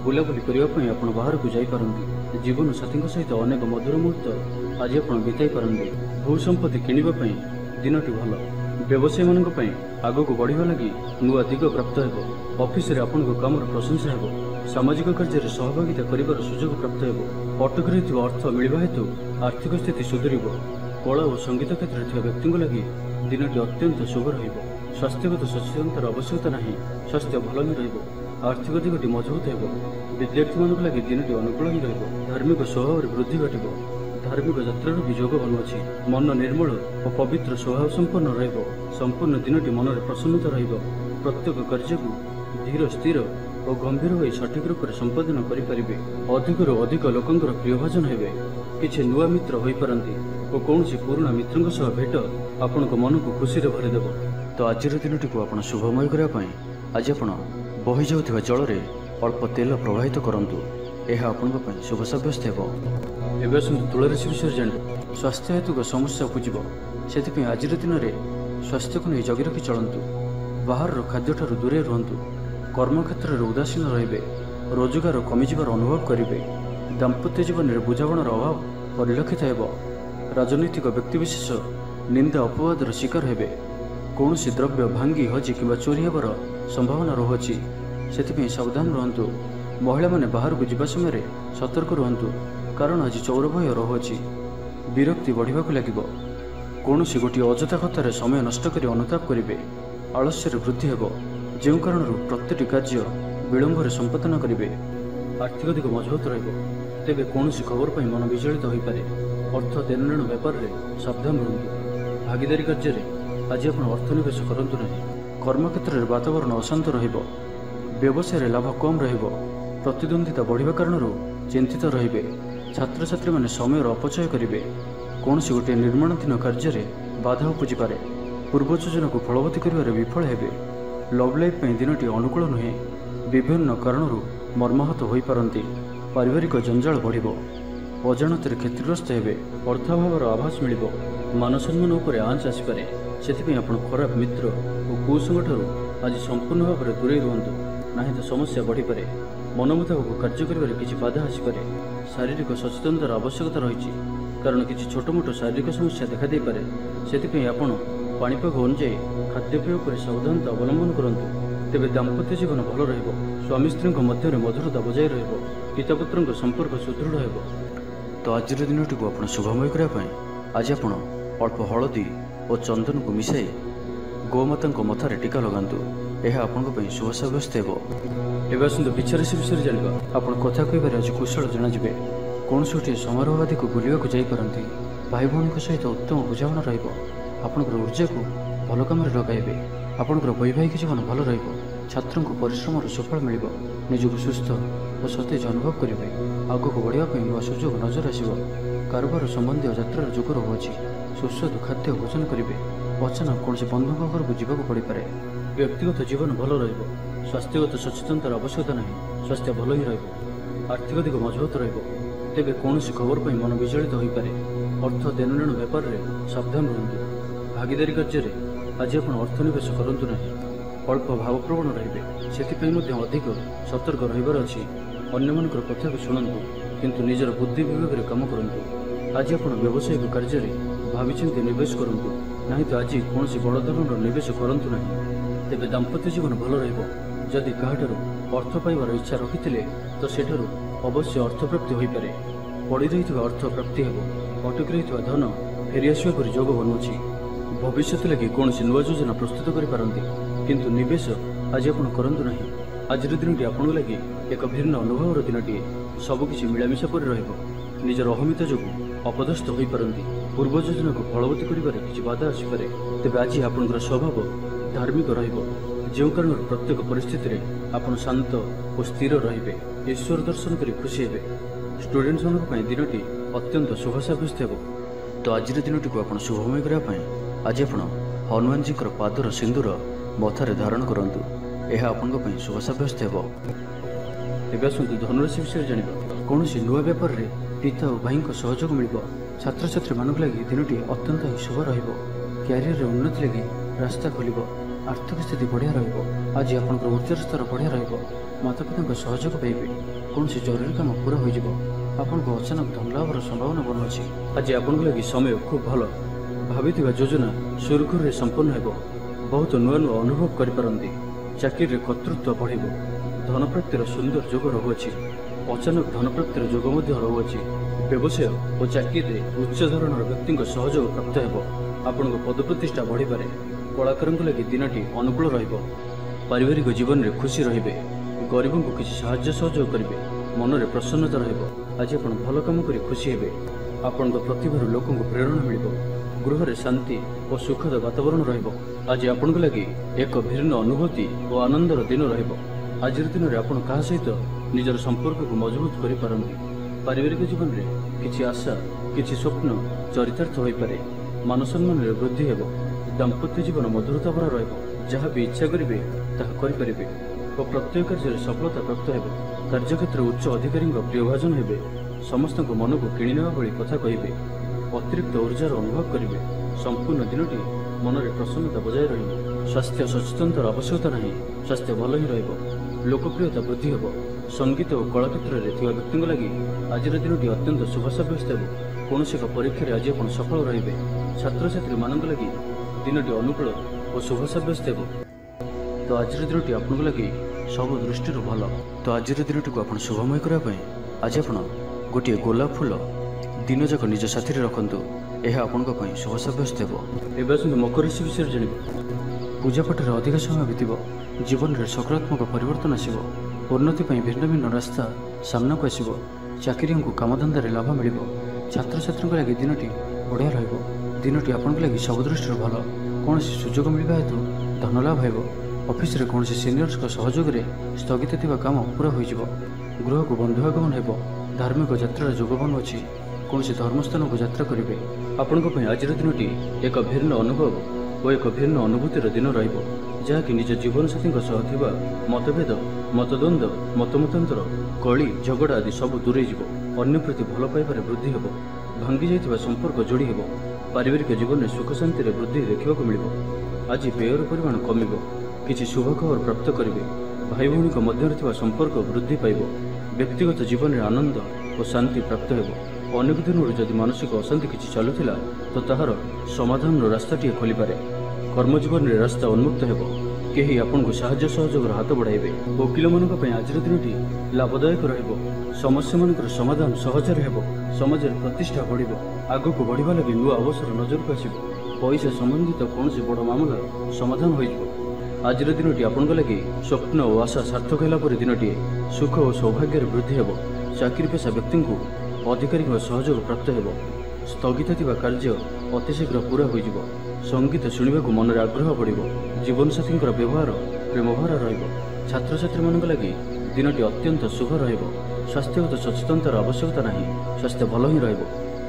ବୁଲାବୁଲି କରିବା ପାଇଁ ଆପଣ ବାହାରକୁ ଯାଇପାରନ୍ତି। ଜୀବନ ସାଥୀଙ୍କ ସହିତ ଅନେକ ମଧୁର ମୁହୂର୍ତ୍ତ ଆଜି ଆପଣ ବିତାଇ ପାରନ୍ତି। ଭୂ ସମ୍ପତ୍ତି କିଣିବା ପାଇଁ ଦିନଟି ଭଲ। ବ୍ୟବସାୟୀମାନଙ୍କ ପାଇଁ ଆଗକୁ ବଢ଼ିବା ଲାଗି ନୂଆ ଦିଗ ପ୍ରାପ୍ତ ହେବ। ଅଫିସରେ ଆପଣଙ୍କ କାମର ପ୍ରଶଂସା ହେବ। ସାମାଜିକ କାର୍ଯ୍ୟରେ ସହଭାଗିତା କରିବାର ସୁଯୋଗ ପ୍ରାପ୍ତ ହେବ। ଅଟକି ରହିଥିବା ଅର୍ଥ ମିଳିବା ହେତୁ ଆର୍ଥିକ ସ୍ଥିତି ସୁଧୁରିବ। କଳା ଓ ସଙ୍ଗୀତ କ୍ଷେତ୍ରରେ ଥିବା ବ୍ୟକ୍ତିଙ୍କ ଲାଗି ଦିନଟି ଅତ୍ୟନ୍ତ ଶୁଭ ରହିବ। ସ୍ୱାସ୍ଥ୍ୟଗତ ସଚେତନତାର ଆବଶ୍ୟକତା ନାହିଁ। ସ୍ୱାସ୍ଥ୍ୟ ଭଲ ହିଁ ରହିବ। ଆର୍ଥିକ ଦିଗଟି ମଜବୁତ ହେବ। ବିଦ୍ୟାର୍ଥୀମାନଙ୍କ ଲାଗି ଦିନଟି ଅନୁକୂଳ ହିଁ ରହିବ। ଧାର୍ମିକ ସ୍ୱଭାବରେ ବୃଦ୍ଧି ଘଟିବ। ଧାର୍ମିକ ଯାତ୍ରାର ବି ଯୋଗ ବନୁଅଛି ମନ ନିର୍ମଳ ଓ ପବିତ୍ର ସ୍ୱଭାବ ସମ୍ପନ୍ନ ରହିବ। ସମ୍ପୂର୍ଣ୍ଣ ଦିନଟି ମନରେ ପ୍ରସନ୍ନତା ରହିବ। ପ୍ରତ୍ୟେକ କାର୍ଯ୍ୟକୁ ଧୀର ସ୍ଥିର ଓ ଗମ୍ଭୀର ହୋଇ ସଠିକ ରୂପରେ ସମ୍ପାଦନ କରିପାରିବେ। ଅଧିକରୁ ଅଧିକ ଲୋକଙ୍କର ପ୍ରିୟଭାଜନ ହେବେ। କିଛି ନୂଆ ମିତ୍ର ହୋଇପାରନ୍ତି ଓ କୌଣସି ପୁରୁଣା ମିତ୍ରଙ୍କ ସହ ଭେଟ ଆପଣଙ୍କ ମନକୁ ଖୁସିରେ ଭରିଦେବ। ତ ଆଜିର ଦିନଟିକୁ ଆପଣ ଶୁଭମୟ କରିବା ପାଇଁ ଆଜି ଆପଣ ବହିଯାଉଥିବା ଜଳରେ ଅଳ୍ପ ତେଲ ପ୍ରବାହିତ କରନ୍ତୁ। ଏହା ଆପଣଙ୍କ ପାଇଁ ଶୁଭ ସାବ୍ୟସ୍ତ ହେବ। ଏବେ ଆସନ୍ତୁ ତୁଳାରାଶି ବିଷୟରେ ଜାଣିବା ସ୍ୱାସ୍ଥ୍ୟ ହେତୁକ ସମସ୍ୟା ଉପୁଜିବ। ସେଥିପାଇଁ ଆଜିର ଦିନରେ ସ୍ୱାସ୍ଥ୍ୟକୁ ନେଇ ଜଗି ରଖି ଚଳନ୍ତୁ। ବାହାରର ଖାଦ୍ୟଠାରୁ ଦୂରେଇ ରୁହନ୍ତୁ। କର୍ମକ୍ଷେତ୍ରରେ ଉଦାସୀନ ରହିବେ। ରୋଜଗାର କମିଯିବାର ଅନୁଭବ କରିବେ। ଦାମ୍ପତ୍ୟ ଜୀବନରେ ବୁଝାମଣାର ଅଭାବ ପରିଲକ୍ଷିତ ହେବ। ରାଜନୈତିକ ବ୍ୟକ୍ତିବିଶେଷ ନିନ୍ଦା ଅପବାଦର ଶିକାର ହେବେ। କୌଣସି ଦ୍ରବ୍ୟ ଭାଙ୍ଗି ହଜି କିମ୍ବା ଚୋରି ହେବାର ସମ୍ଭାବନା ରହୁଅଛି। ସେଥିପାଇଁ ସାବଧାନ ରୁହନ୍ତୁ। ମହିଳାମାନେ ବାହାରକୁ ଯିବା ସମୟରେ ସତର୍କ ରୁହନ୍ତୁ। କାରଣ ଆଜି ଚୌର ଭୟ ରହୁଅଛି। ବିରକ୍ତି ବଢ଼ିବାକୁ ଲାଗିବ। କୌଣସି ଗୋଟିଏ ଅଯଥା କଥାରେ ସମୟ ନଷ୍ଟ କରି ଅନୁତାପ କରିବେ। ଆଳସ୍ୟରେ ବୃଦ୍ଧି ହେବ। ଯେଉଁ କାରଣରୁ ପ୍ରତିଟି କାର୍ଯ୍ୟ ବିଳମ୍ବରେ ସମ୍ପାଦନ କରିବେ। ଆର୍ଥିକ ଦିଗ ମଜବୁତ ରହିବ। ତେବେ କୌଣସି ଖବର ପାଇଁ ମନ ବିଚଳିତ ହୋଇପାରେ। ଅର୍ଥ ଦେଣନେଣ ବ୍ୟାପାରରେ ସାବଧାନ ରୁହନ୍ତୁ। ଭାଗିଦାରୀ କାର୍ଯ୍ୟରେ ଆଜି ଆପଣ ଅର୍ଥ ନିବେଶ କରନ୍ତୁ ନାହିଁ। କର୍ମକ୍ଷେତ୍ରରେ ବାତାବରଣ ଅଶାନ୍ତ ରହିବ। ବ୍ୟବସାୟରେ ଲାଭ କମ୍ ରହିବ। ପ୍ରତିଦ୍ୱନ୍ଦିତା ବଢ଼ିବା କାରଣରୁ ଚିନ୍ତିତ ରହିବେ। ଛାତ୍ରଛାତ୍ରୀମାନେ ସମୟର ଅପଚୟ କରିବେ। କୌଣସି ଗୋଟିଏ ନିର୍ମାଣାଧୀନ କାର୍ଯ୍ୟରେ ବାଧା ଉପୁଜିପାରେ। ପୂର୍ବ ଯୋଜନାକୁ ଫଳବତୀ କରିବାରେ ବିଫଳ ହେବେ। ଲଭ୍ ଲାଇଫ୍ ପାଇଁ ଦିନଟି ଅନୁକୂଳ ନୁହେଁ। ବିଭିନ୍ନ କାରଣରୁ ମର୍ମାହତ ହୋଇପାରନ୍ତି। ପାରିବାରିକ ଜଞ୍ଜାଳ ବଢ଼ିବ। ଅଜାଣତରେ କ୍ଷତିଗ୍ରସ୍ତ ହେବେ। ଅର୍ଥାଭାବର ଆଭାସ ମିଳିବ। ମାନସମ୍ମାନ ଉପରେ ଆଞ୍ଚ ଆସିପାରେ। ସେଥିପାଇଁ ଆପଣ ଖରାପ ମିତ୍ର ଓ କୁସଙ୍ଗଠାରୁ ଆଜି ସମ୍ପୂର୍ଣ୍ଣ ଭାବରେ ଦୂରେଇ ରୁହନ୍ତୁ। ନାହିଁ ତ ସମସ୍ୟା ବଢ଼ିପାରେ। ମନ ମୁତାବକ କାର୍ଯ୍ୟ କରିବାରେ କିଛି ବାଧା ଆସିପାରେ। ଶାରୀରିକ ସଚେତନତାର ଆବଶ୍ୟକତା ରହିଛି। କାରଣ କିଛି ଛୋଟମୋଟ ଶାରୀରିକ ସମସ୍ୟା ଦେଖାଦେଇପାରେ ସେଥିପାଇଁ ଆପଣ ପାଣିପାଗ ଅନୁଯାୟୀ ଖାଦ୍ୟପେୟ ଉପରେ ସାବଧାନତା ଅବଲମ୍ବନ କରନ୍ତୁ। ତେବେ ଦାମ୍ପତ୍ୟ ଜୀବନ ଭଲ ରହିବ। ସ୍ୱାମୀ ସ୍ତ୍ରୀଙ୍କ ମଧ୍ୟରେ ମଧୁରତା ବଜାୟ ରହିବ। ପିତାପୁତ୍ରଙ୍କ ସମ୍ପର୍କ ସୁଦୃଢ଼ ହେବ। ତ ଆଜିର ଦିନଟିକୁ ଆପଣ ଶୁଭମୟ କରିବା ପାଇଁ ଆଜି ଆପଣ ଅଳ୍ପ ହଳଦୀ ଓ ଚନ୍ଦନକୁ ମିଶାଇ ଗୋମାତାଙ୍କ ମଥାରେ ଟୀକା ଲଗାନ୍ତୁ। ଏହା ଆପଣଙ୍କ ପାଇଁ ଶୁଭ ସାବ୍ୟସ୍ତ ହେବ। ଏବେ ଆସନ୍ତୁ ବିଚାରସୀ ବିଷୟରେ ଜାଣିବା। ଆପଣ କଥା କହିବାରେ ଆଜି କୁଶଳ ଜଣାଯିବେ। କୌଣସି ଗୋଟିଏ ସମାରୋହ ଆଦିକୁ ବୁଲିବାକୁ ଯାଇପାରନ୍ତି। ଭାଇ ଭଉଣୀଙ୍କ ସହିତ ଉତ୍ତମ ବୁଝାମଣା ରହିବ। ଆପଣଙ୍କର ଉର୍ଜାକୁ ଭଲ କାମରେ ଲଗାଇବେ। ଆପଣଙ୍କର ବୈବାହିକ ଜୀବନ ଭଲ ରହିବ। ଛାତ୍ରଙ୍କୁ ପରିଶ୍ରମର ସୁଫଳ ମିଳିବ। ନିଜକୁ ସୁସ୍ଥ ଓ ସତେଜ ଅନୁଭବ କରିବେ। ଆଗକୁ ବଢ଼ିବା ପାଇଁ ନୂଆ ସୁଯୋଗ ନଜର ଆସିବ। କାରବାର ସମ୍ବନ୍ଧୀୟ ଯାତ୍ରାର ଯୋଗ ରହୁଅଛି ସୁସ୍ୱାଦୁ ଖାଦ୍ୟ ଭୋଜନ କରିବେ। ଅଚାନକ କୌଣସି ବନ୍ଧୁଙ୍କ ଘରକୁ ଯିବାକୁ ପଡ଼ିପାରେ। ବ୍ୟକ୍ତିଗତ ଜୀବନ ଭଲ ରହିବ ସ୍ୱାସ୍ଥ୍ୟଗତ ସଚେତନତାର ଆବଶ୍ୟକତା ନାହିଁ ସ୍ୱାସ୍ଥ୍ୟ ଭଲ ହିଁ ରହିବ ଆର୍ଥିକ ଦିଗ ମଜବୁତ ରହିବ ତେବେ କୌଣସି ଖବର ପାଇଁ ମନ ବିଚଳିତ ହୋଇପାରେ। ଅର୍ଥ ଦେଣନେଣ ବ୍ୟାପାରରେ ସାବଧାନ ରୁହନ୍ତୁ। ଭାଗିଦାରୀ କାର୍ଯ୍ୟରେ ଆଜି ଆପଣ ଅର୍ଥ ନିବେଶ କରନ୍ତୁ ନାହିଁ। ଅଳ୍ପ ଭାବପ୍ରବଣ ରହିବେ। ସେଥିପାଇଁ ମଧ୍ୟ ଅଧିକ ସତର୍କ ରହିବାର ଅଛି। ଅନ୍ୟମାନଙ୍କର କଥାକୁ ଶୁଣନ୍ତୁ କିନ୍ତୁ ନିଜର ବୁଦ୍ଧି ବିଭାଗରେ କାମ କରନ୍ତୁ। ଆଜି ଆପଣ ବ୍ୟବସାୟିକ କାର୍ଯ୍ୟରେ ଭାବିଚିନ୍ତି ନିବେଶ କରନ୍ତୁ। ନାହିଁ ତ ଆଜି କୌଣସି ବଡ଼ ଧରଣର ନିବେଶ କରନ୍ତୁ ନାହିଁ। ତେବେ ଦାମ୍ପତ୍ୟ ଜୀବନ ଭଲ ରହିବ। ଯଦି କାହାଠାରୁ ଅର୍ଥ ପାଇବାର ଇଚ୍ଛା ରଖିଥିଲେ ତ ସେଠାରୁ ଅବଶ୍ୟ ଅର୍ଥପ୍ରାପ୍ତି ହୋଇପାରେ। ପଡ଼ି ରହିଥିବା ଅର୍ଥ ପ୍ରାପ୍ତି ହେବ ଅଟକି ରହିଥିବା ଧନ ଫେରିଆସିବା ପରି ଯୋଗ ବନୁଅଛି। ଭବିଷ୍ୟତ ଲାଗି କୌଣସି ନୂଆ ଯୋଜନା ପ୍ରସ୍ତୁତ କରିପାରନ୍ତି କିନ୍ତୁ ନିବେଶ ଆଜି ଆପଣ କରନ୍ତୁ ନାହିଁ। ଆଜିର ଦିନଟି ଆପଣଙ୍କ ଲାଗି ଏକ ଭିନ୍ନ ଅନୁଭବର ଦିନଟିଏ। ସବୁକିଛି ମିଳାମିଶା ପରି ରହିବ। ନିଜର ଅହମିତା ଯୋଗୁଁ ଅପଦସ୍ଥ ହୋଇପାରନ୍ତି। ପୂର୍ବ ଯୋଜନାକୁ ଫଳବତୀ କରିବାରେ କିଛି ବାଧା ଆସିପାରେ। ତେବେ ଆଜି ଆପଣଙ୍କର ସ୍ୱଭାବ ଧାର୍ମିକ ରହିବ। ଯେଉଁ କାରଣରୁ ପ୍ରତ୍ୟେକ ପରିସ୍ଥିତିରେ ଆପଣ ଶାନ୍ତ ଓ ସ୍ଥିର ରହିବେ ଈଶ୍ୱର ଦର୍ଶନ କରି ଖୁସି ହେବେ। ଷ୍ଟୁଡେଣ୍ଟମାନଙ୍କ ପାଇଁ ଦିନଟି ଅତ୍ୟନ୍ତ ଶୁଭ ସାବ୍ୟସ୍ତ ହେବ। ତ ଆଜିର ଦିନଟିକୁ ଆପଣ ଶୁଭମୟ କରିବା ପାଇଁ ଆଜି ଆପଣ ହନୁମାନଜୀଙ୍କର ପାଦର ସିନ୍ଦୁର ମଥାରେ ଧାରଣ କରନ୍ତୁ। ଏହା ଆପଣଙ୍କ ପାଇଁ ଶୁଭ ସାବ୍ୟସ୍ତ ହେବ। ଏବେ ଆସନ୍ତୁ ଧନୁରାଶି ବିଷୟରେ ଜାଣିବା। କୌଣସି ନୂଆ ବ୍ୟାପାରରେ ପିତା ଓ ଭାଇଙ୍କ ସହଯୋଗ ମିଳିବ। ଛାତ୍ରଛାତ୍ରୀମାନଙ୍କ ଲାଗି ଦିନଟି ଅତ୍ୟନ୍ତ ହିଁ ଶୁଭ ରହିବ। କ୍ୟାରିୟରରେ ଉନ୍ନତି ଲାଗି ରାସ୍ତା ଖୋଲିବ। ଆର୍ଥିକ ସ୍ଥିତି ବଢ଼ିଆ ରହିବ। ଆଜି ଆପଣଙ୍କର ଉଚ୍ଚର ସ୍ତର ବଢ଼ିଆ ରହିବ। ମାତାପିତାଙ୍କ ସହଯୋଗ ପାଇବେ। କୌଣସି ଜରୁରୀ କାମ ପୁରା ହୋଇଯିବ। ଆପଣଙ୍କୁ ଅଚାନକ ଧନଲାଭର ସମ୍ଭାବନା ବନୁଅଛି ଆଜି ଆପଣଙ୍କ ଲାଗି ସମୟ ଖୁବ୍ ଭଲ। ଭାବିଥିବା ଯୋଜନା ସୁରୁଖୁରୁରେ ସମ୍ପନ୍ନ ହେବ। ବହୁତ ନୂଆ ନୂଆ ଅନୁଭବ କରିପାରନ୍ତି। ଚାକିରିରେ କର୍ତ୍ତୃତ୍ୱ ବଢ଼ିବ। ଧନପ୍ରାପ୍ତିର ସୁନ୍ଦର ଯୋଗ ରହୁଅଛି। ଅଚାନକ ଧନପ୍ରାପ୍ତିର ଯୋଗ ମଧ୍ୟ ରହୁଅଛି। ବ୍ୟବସାୟ ଓ ଚାକିରିରେ ଉଚ୍ଚ ଧରଣର ବ୍ୟକ୍ତିଙ୍କ ସହଯୋଗ ପ୍ରାପ୍ତ ହେବ। ଆପଣଙ୍କ ପଦପ୍ରତିଷ୍ଠା ବଢ଼ିପାରେ। କଳାକାରଙ୍କ ଲାଗି ଦିନଟି ଅନୁକୂଳ ରହିବ। ପାରିବାରିକ ଜୀବନରେ ଖୁସି ରହିବେ। ଗରିବଙ୍କୁ କିଛି ସାହାଯ୍ୟ ସହଯୋଗ କରିବେ। ମନରେ ପ୍ରସନ୍ନତା ରହିବ। ଆଜି ଆପଣ ଭଲ କାମ କରି ଖୁସି ହେବେ। ଆପଣଙ୍କ ପ୍ରତିଭାରୁ ଲୋକଙ୍କୁ ପ୍ରେରଣା ମିଳିବ। ଗୃହରେ ଶାନ୍ତି ଓ ସୁଖଦ ବାତାବରଣ ରହିବ। ଆଜି ଆପଣଙ୍କ ଲାଗି ଏକ ଭିନ୍ନ ଅନୁଭୂତି ଓ ଆନନ୍ଦର ଦିନ ରହିବ। ଆଜିର ଦିନରେ ଆପଣ କାହା ସହିତ ନିଜର ସମ୍ପର୍କକୁ ମଜବୁତ କରିପାରନ୍ତି? ପାରିବାରିକ ଜୀବନରେ କିଛି ଆଶା କିଛି ସ୍ୱପ୍ନ ଚରିତାର୍ଥ ହୋଇପାରେ। ମାନସମ୍ମାନରେ ବୃଦ୍ଧି ହେବ। ଦାମ୍ପତ୍ୟ ଜୀବନ ମଧୁରତା ଭରା ରହିବ। ଯାହା ବି ଇଚ୍ଛା କରିବେ ତାହା କରିପାରିବେ ଓ ପ୍ରତ୍ୟେକ କାର୍ଯ୍ୟରେ ସଫଳତା ପ୍ରାପ୍ତ ହେବ। କାର୍ଯ୍ୟକ୍ଷେତ୍ରରେ ଉଚ୍ଚ ଅଧିକାରୀଙ୍କ ପ୍ରିୟଭାଜନ ହେବେ। ସମସ୍ତଙ୍କ ମନକୁ କିଣିନେବା ଭଳି କଥା କହିବେ। ଅତିରିକ୍ତ ଉର୍ଜାର ଅନୁଭବ କରିବେ। ସମ୍ପୂର୍ଣ୍ଣ ଦିନଟି ମନରେ ପ୍ରସନ୍ନତା ବଜାୟ ରହିବ। ସ୍ୱାସ୍ଥ୍ୟ ସଚେତନତାର ଆବଶ୍ୟକତା ନାହିଁ। ସ୍ୱାସ୍ଥ୍ୟ ଭଲ ହିଁ ରହିବ। ଲୋକପ୍ରିୟତା ବୃଦ୍ଧି ହେବ। ସଙ୍ଗୀତ ଓ କଳା କ୍ଷେତ୍ରରେ ଥିବା ବ୍ୟକ୍ତିଙ୍କ ଲାଗି ଆଜିର ଦିନଟି ଅତ୍ୟନ୍ତ ଶୁଭ ସାବ୍ୟସ୍ତ ହେବ କୌଣସି ଏକ ପରୀକ୍ଷାରେ ଆଜି ଆପଣ ସଫଳ ରହିବେ। ଛାତ୍ରଛାତ୍ରୀମାନଙ୍କ ଲାଗି ଦିନଟି ଅନୁକୂଳ ଓ ଶୁଭ ସାବ୍ୟସ୍ତ ହେବ। ତ ଆଜିର ଦିନଟି ଆପଣଙ୍କ ଲାଗି ସବୁ ଦୃଷ୍ଟିରୁ ଭଲ। ତ ଆଜିର ଦିନଟିକୁ ଆପଣ ଶୁଭମୟ କରିବା ପାଇଁ ଆଜି ଆପଣ ଗୋଟିଏ ଗୋଲାପ ଫୁଲ ଦିନଯାକ ନିଜ ସାଥିରେ ରଖନ୍ତୁ। ଏହା ଆପଣଙ୍କ ପାଇଁ ଶୁଭ ସାବ୍ୟସ୍ତ ହେବ। ଏବେ ଆସନ୍ତୁ ମକର ରାଶି ବିଷୟରେ ଜାଣିବା। ପୂଜାପାଠରେ ଅଧିକ ସମୟ ବିତିବ। ଜୀବନରେ ସକାରାତ୍ମକ ପରିବର୍ତ୍ତନ ଆସିବ। ଉନ୍ନତି ପାଇଁ ଭିନ୍ନ ଭିନ୍ନ ରାସ୍ତା ସାମ୍ନାକୁ ଆସିବ। ଚାକିରିଙ୍କୁ କାମଧନ୍ଦାରେ ଲାଭ ମିଳିବ। ଛାତ୍ରଛାତ୍ରୀଙ୍କ ଲାଗି ଦିନଟି ବଢ଼ିଆ ରହିବ। ଦିନଟି ଆପଣଙ୍କ ଲାଗି ସବୁ ଦୃଷ୍ଟିରୁ ଭଲ। କୌଣସି ସୁଯୋଗ ମିଳିବା ହେତୁ ଧନ ଲାଭ ହେବ। ଅଫିସରେ କୌଣସି ସିନିୟର୍ସଙ୍କ ସହଯୋଗରେ ସ୍ଥଗିତ ଥିବା କାମ ପୁରା ହୋଇଯିବ। ଗୃହକୁ ବନ୍ଧୁ ଆଗମନ ହେବ। ଧାର୍ମିକ ଯାତ୍ରାର ଯୋଗବନ ଅଛି। କୌଣସି ଧର୍ମସ୍ଥାନକୁ ଯାତ୍ରା କରିବେ। ଆପଣଙ୍କ ପାଇଁ ଆଜିର ଦିନଟି ଏକ ଭିନ୍ନ ଅନୁଭବ ଓ ଏକ ଭିନ୍ନ ଅନୁଭୂତିର ଦିନ ରହିବ। ଯାହାକି ନିଜ ଜୀବନସାଥୀଙ୍କ ସହ ଥିବା ମତଭେଦ ମତଦ୍ୱନ୍ଦ୍ୱ ମତମତାନ୍ତର କଳି ଝଗଡ଼ା ଆଦି ସବୁ ଦୂରେଇଯିବ। ଅନ୍ୟ ପ୍ରତି ଭଲ ପାଇବାରେ ବୃଦ୍ଧି ହେବ। ଭାଙ୍ଗି ଯାଇଥିବା ସମ୍ପର୍କ ଯୋଡ଼ି ହେବ ପାରିବାରିକ ଜୀବନରେ ସୁଖ ଶାନ୍ତିରେ ବୃଦ୍ଧି ଦେଖିବାକୁ ମିଳିବ। ଆଜି ବ୍ୟୟର ପରିମାଣ କମିବ। କିଛି ଶୁଭ ଖବର ପ୍ରାପ୍ତ କରିବେ। ଭାଇ ଭଉଣୀଙ୍କ ମଧ୍ୟରେ ଥିବା ସମ୍ପର୍କ ବୃଦ୍ଧି ପାଇବ। ବ୍ୟକ୍ତିଗତ ଜୀବନରେ ଆନନ୍ଦ ଓ ଶାନ୍ତି ପ୍ରାପ୍ତ ହେବ। ଅନେକ ଦିନରୁ ଯଦି ମାନସିକ ଅଶାନ୍ତି କିଛି ଚାଲୁଥିଲା ତ ତାହାର ସମାଧାନର ରାସ୍ତାଟିଏ ଖୋଲିପାରେ। କର୍ମଜୀବନରେ ରାସ୍ତା ଉନ୍ମୁକ୍ତ ହେବ। କେହି ଆପଣଙ୍କୁ ସାହାଯ୍ୟ ସହଯୋଗର ହାତ ବଢ଼ାଇବେ ଓକିଲମାନଙ୍କ ପାଇଁ ଆଜିର ଦିନଟି ଲାଭଦାୟକ ରହିବ। ସମସ୍ୟାମାନଙ୍କର ସମାଧାନ ସହଜରେ ହେବ। ସମାଜରେ ପ୍ରତିଷ୍ଠା ବଢ଼ିବ। ଆଗକୁ ବଢ଼ିବା ଲାଗି ନୂଆ ଅବସର ନଜରକୁ ଆସିବ। ପଇସା ସମ୍ବନ୍ଧିତ କୌଣସି ବଡ଼ ମାମଲା ସମାଧାନ ହୋଇଯିବ। ଆଜିର ଦିନଟି ଆପଣଙ୍କ ଲାଗି ସ୍ୱପ୍ନ ଓ ଆଶା ସାର୍ଥକ ହେଲା ପରି ଦିନଟିଏ। ସୁଖ ଓ ସୌଭାଗ୍ୟରେ ବୃଦ୍ଧି ହେବ। ଚାକିରି ପେଶା ବ୍ୟକ୍ତିଙ୍କୁ ଅଧିକାରୀଙ୍କ ସହଯୋଗ ପ୍ରାପ୍ତ ହେବ। ସ୍ଥଗିତ ଥିବା କାର୍ଯ୍ୟ ଅତିଶୀଘ୍ର ପୁରା ହୋଇଯିବ। ସଙ୍ଗୀତ ଶୁଣିବାକୁ ମନରେ ଆଗ୍ରହ ବଢ଼ିବ ଜୀବନସାଥୀଙ୍କର ବ୍ୟବହାର ପ୍ରେମଭରା ରହିବ ଛାତ୍ରଛାତ୍ରୀମାନଙ୍କ ଲାଗି ଦିନଟି ଅତ୍ୟନ୍ତ ଶୁଭ ରହିବ ସ୍ୱାସ୍ଥ୍ୟଗତ ସଚେତନତାର ଆବଶ୍ୟକତା ନାହିଁ ସ୍ୱାସ୍ଥ୍ୟ ଭଲ ହିଁ ରହିବ।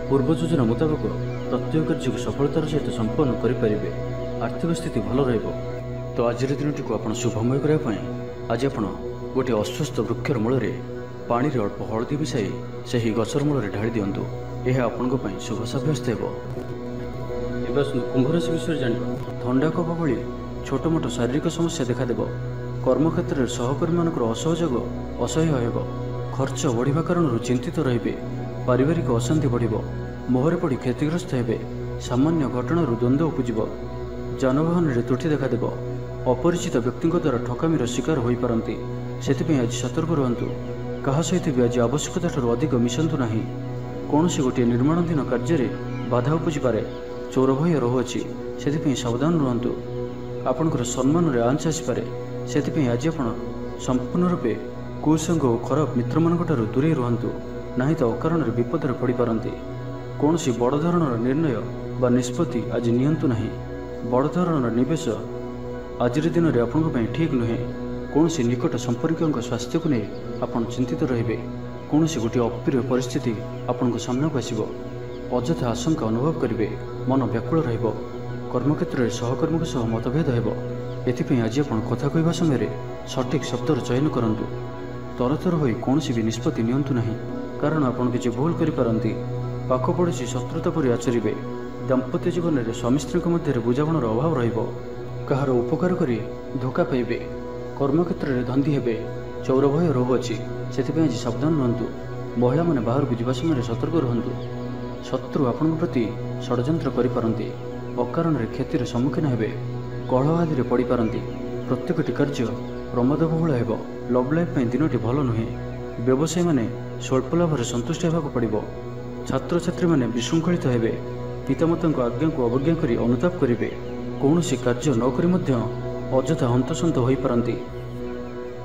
ପୂର୍ବ ଯୋଜନା ମୁତାବକ ପ୍ରତ୍ୟେକ କାର୍ଯ୍ୟକୁ ସଫଳତାର ସହିତ ସମ୍ପନ୍ନ କରିପାରିବେ ଆର୍ଥିକ ସ୍ଥିତି ଭଲ ରହିବ। ତ ଆଜିର ଦିନଟିକୁ ଆପଣ ଶୁଭମୟ କରିବା ପାଇଁ ଆଜି ଆପଣ ଗୋଟିଏ ଅସ୍ୱସ୍ଥ ବୃକ୍ଷର ମୂଳରେ ପାଣିରେ ଅଳ୍ପ ହଳଦୀ ମିଶାଇ ସେହି ଗଛର ମୂଳରେ ଢାଳି ଦିଅନ୍ତୁ। ଏହା ଆପଣଙ୍କ ପାଇଁ ଶୁଭ ସାବ୍ୟସ୍ତ ହେବ। ଏବେ ଆସନ୍ତୁ କୁମ୍ଭ ରାଶି ବିଷୟରେ ଜାଣିବା। ଥଣ୍ଡା କଫ ଭଳି ଛୋଟ ମୋଟ ଶାରୀରିକ ସମସ୍ୟା ଦେଖାଦେବ। କର୍ମକ୍ଷେତ୍ରରେ ସହକର୍ମୀମାନଙ୍କର ଅସହଯୋଗ ଅସହ୍ୟ ହେବ। ଖର୍ଚ୍ଚ ବଢ଼ିବା କାରଣରୁ ଚିନ୍ତିତ ରହିବେ। ପାରିବାରିକ ଅଶାନ୍ତି ବଢ଼ିବ। ମୋହରେ ପଡ଼ି କ୍ଷତିଗ୍ରସ୍ତ ହେବେ। ସାମାନ୍ୟ ଘଟଣାରୁ ଦ୍ୱନ୍ଦ୍ୱ ଉପୁଜିବ। ଯାନବାହନରେ ତ୍ରୁଟି ଦେଖାଦେବ। ଅପରିଚିତ ବ୍ୟକ୍ତିଙ୍କ ଦ୍ୱାରା ଠକାମିର ଶିକାର ହୋଇପାରନ୍ତି। ସେଥିପାଇଁ ଆଜି ସତର୍କ ରୁହନ୍ତୁ। କାହା ସହିତ ବି ଆଜି ଆବଶ୍ୟକତାଠାରୁ ଅଧିକ ମିଶନ୍ତୁ ନାହିଁ। କୌଣସି ଗୋଟିଏ ନିର୍ମାଣାଧୀନ କାର୍ଯ୍ୟରେ ବାଧା ଉପୁଜିପାରେ। ଚୋର ଭୟ ରହୁଅଛି ସେଥିପାଇଁ ସାବଧାନ ରୁହନ୍ତୁ। ଆପଣଙ୍କର ସମ୍ମାନରେ ଆଞ୍ଚ ଆସିପାରେ। ସେଥିପାଇଁ ଆଜି ଆପଣ ସମ୍ପୂର୍ଣ୍ଣ ରୂପେ କୁସଙ୍ଗ ଓ ଖରାପ ମିତ୍ରମାନଙ୍କଠାରୁ ଦୂରେଇ ରୁହନ୍ତୁ। ନାହିଁ ତ ଅକାରଣରେ ବିପଦରେ ପଡ଼ିପାରନ୍ତି। କୌଣସି ବଡ଼ ଧରଣର ନିର୍ଣ୍ଣୟ ବା ନିଷ୍ପତ୍ତି ଆଜି ନିଅନ୍ତୁ ନାହିଁ। ବଡ଼ ଧରଣର ନିବେଶ ଆଜିର ଦିନରେ ଆପଣଙ୍କ ପାଇଁ ଠିକ୍ ନୁହେଁ। କୌଣସି ନିକଟ ସମ୍ପର୍କୀୟଙ୍କ ସ୍ୱାସ୍ଥ୍ୟକୁ ନେଇ ଆପଣ ଚିନ୍ତିତ ରହିବେ। କୌଣସି ଗୋଟିଏ ଅପ୍ରିୟ ପରିସ୍ଥିତି ଆପଣଙ୍କ ସାମ୍ନାକୁ ଆସିବ। ଅଯଥା ଆଶଙ୍କା ଅନୁଭବ କରିବେ। ମନ ବ୍ୟାକୁଳ ରହିବ। କର୍ମକ୍ଷେତ୍ରରେ ସହକର୍ମୀଙ୍କ ସହ ମତଭେଦ ହେବ। ଏଥିପାଇଁ ଆଜି ଆପଣ କଥା କହିବା ସମୟରେ ସଠିକ୍ ଶବ୍ଦର ଚୟନ କରନ୍ତୁ। ତରତର ହୋଇ କୌଣସି ବି ନିଷ୍ପତ୍ତି ନିଅନ୍ତୁ ନାହିଁ। କାରଣ ଆପଣ କିଛି ଭୁଲ କରିପାରନ୍ତି। ପାଖ ପଡ଼ୋଶୀ ଶତ୍ରୁତା ପରି ଆଚରିବେ। ଦାମ୍ପତ୍ୟ ଜୀବନରେ ସ୍ୱାମୀ ସ୍ତ୍ରୀଙ୍କ ମଧ୍ୟରେ ବୁଝାମଣାର ଅଭାବ ରହିବ। କାହାର ଉପକାର କରି ଧୋକା ପାଇବେ। କର୍ମକ୍ଷେତ୍ରରେ ଧନ୍ଦୀ ହେବେ। ଚୌର ଭୟ ରହୁଅଛି ସେଥିପାଇଁ ଆଜି ସାବଧାନ ରୁହନ୍ତୁ। ମହିଳାମାନେ ବାହାରକୁ ଯିବା ସମୟରେ ସତର୍କ ରୁହନ୍ତୁ। ଶତ୍ରୁ ଆପଣଙ୍କ ପ୍ରତି ଷଡ଼ଯନ୍ତ୍ର କରିପାରନ୍ତି ଅକାରଣରେ କ୍ଷତିର ସମ୍ମୁଖୀନ ହେବେ କଳହ ଆଦିରେ ପଡ଼ିପାରନ୍ତି। ପ୍ରତ୍ୟେକଟି କାର୍ଯ୍ୟ ପ୍ରମାଦବହୁଳ ହେବ। ଲଭ୍ ଲାଇଫ୍ ପାଇଁ ଦିନଟି ଭଲ ନୁହେଁ। ବ୍ୟବସାୟୀମାନେ ସ୍ୱଳ୍ପ ଲାଭରେ ସନ୍ତୁଷ୍ଟ ହେବାକୁ ପଡ଼ିବ। ଛାତ୍ରଛାତ୍ରୀମାନେ ବିଶୃଙ୍ଖଳିତ ହେବେ। ପିତାମାତାଙ୍କ ଆଜ୍ଞାକୁ ଅବଜ୍ଞା କରି ଅନୁତାପ କରିବେ। କୌଣସି କାର୍ଯ୍ୟ ନ କରି ମଧ୍ୟ ଅଯଥା ହନ୍ତସନ୍ତ ହୋଇପାରନ୍ତି।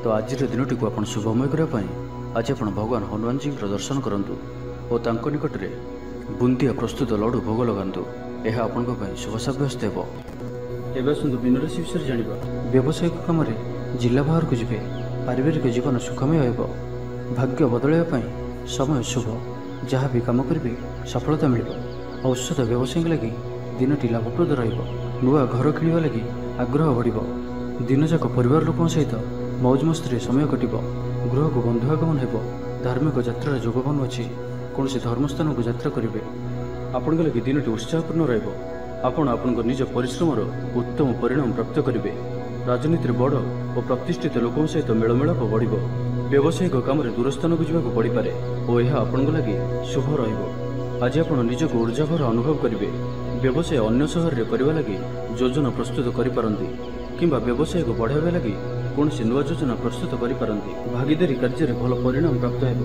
ତ ଆଜିର ଦିନଟିକୁ ଆପଣ ଶୁଭମୟ କରିବା ପାଇଁ ଆଜି ଆପଣ ଭଗବାନ ହନୁମାନଜୀଙ୍କର ଦର୍ଶନ କରନ୍ତୁ ଓ ତାଙ୍କ ନିକଟରେ ବୁନ୍ଦିଆ ପ୍ରସ୍ତୁତ ଲଡ଼ୁ ଭୋଗ ଲଗାନ୍ତୁ। ଏହା ଆପଣଙ୍କ ପାଇଁ ଶୁଭ ସାବ୍ୟସ୍ତ ହେବ। ଏବେ ଆସନ୍ତୁ ବିନରାଶି ବିଷୟରେ ଜାଣିବା। ବ୍ୟବସାୟିକ କାମରେ ଜିଲ୍ଲା ବାହାରକୁ ଯିବେ ପାରିବାରିକ ଜୀବନ ସୁଖମୟ ହେବ। ଭାଗ୍ୟ ବଦଳାଇବା ପାଇଁ ସମୟ ଶୁଭ। ଯାହା ବି କାମ କରିବେ ସଫଳତା ମିଳିବ। ଔଷଧ ବ୍ୟବସାୟୀଙ୍କ ଲାଗି ଦିନଟି ଲାଭପ୍ରଦ ରହିବ। ନୂଆ ଘର କିଣିବା ଲାଗି ଆଗ୍ରହ ବଢ଼ିବ। ଦିନଯାକ ପରିବାର ଲୋକଙ୍କ ସହିତ ମୌଜ ମସ୍ତିରେ ସମୟ କଟିବ। ଗୃହକୁ ବନ୍ଧୁ ଆଗମନ ହେବ। ଧାର୍ମିକ ଯାତ୍ରାର ଯୋଗବନ ଅଛି। କୌଣସି ଧର୍ମସ୍ଥାନକୁ ଯାତ୍ରା କରିବେ। ଆପଣଙ୍କ ଲାଗି ଦିନଟି ଉତ୍ସାହପୂର୍ଣ୍ଣ ରହିବ। ଆପଣ ଆପଣଙ୍କ ନିଜ ପରିଶ୍ରମର ଉତ୍ତମ ପରିଣାମ ପ୍ରାପ୍ତ କରିବେ। ରାଜନୀତିରେ ବଡ଼ ଓ ପ୍ରତିଷ୍ଠିତ ଲୋକଙ୍କ ସହିତ ମେଳମେଳାପ ବଢ଼ିବ। ବ୍ୟବସାୟିକ କାମରେ ଦୂରସ୍ଥାନକୁ ଯିବାକୁ ପଡ଼ିପାରେ ଓ ଏହା ଆପଣଙ୍କ ଲାଗି ଶୁଭ ରହିବ। ଆଜି ଆପଣ ନିଜକୁ ଉର୍ଜାଭର ଅନୁଭବ କରିବେ। ବ୍ୟବସାୟ ଅନ୍ୟ ସହରରେ କରିବା ଲାଗି ଯୋଜନା ପ୍ରସ୍ତୁତ କରିପାରନ୍ତି କିମ୍ବା ବ୍ୟବସାୟକୁ ବଢ଼ାଇବା ଲାଗି କୌଣସି ନୂଆ ଯୋଜନା ପ୍ରସ୍ତୁତ କରିପାରନ୍ତି। ଭାଗିଦାରୀ କାର୍ଯ୍ୟରେ ଭଲ ପରିଣାମ ପ୍ରାପ୍ତ ହେବ।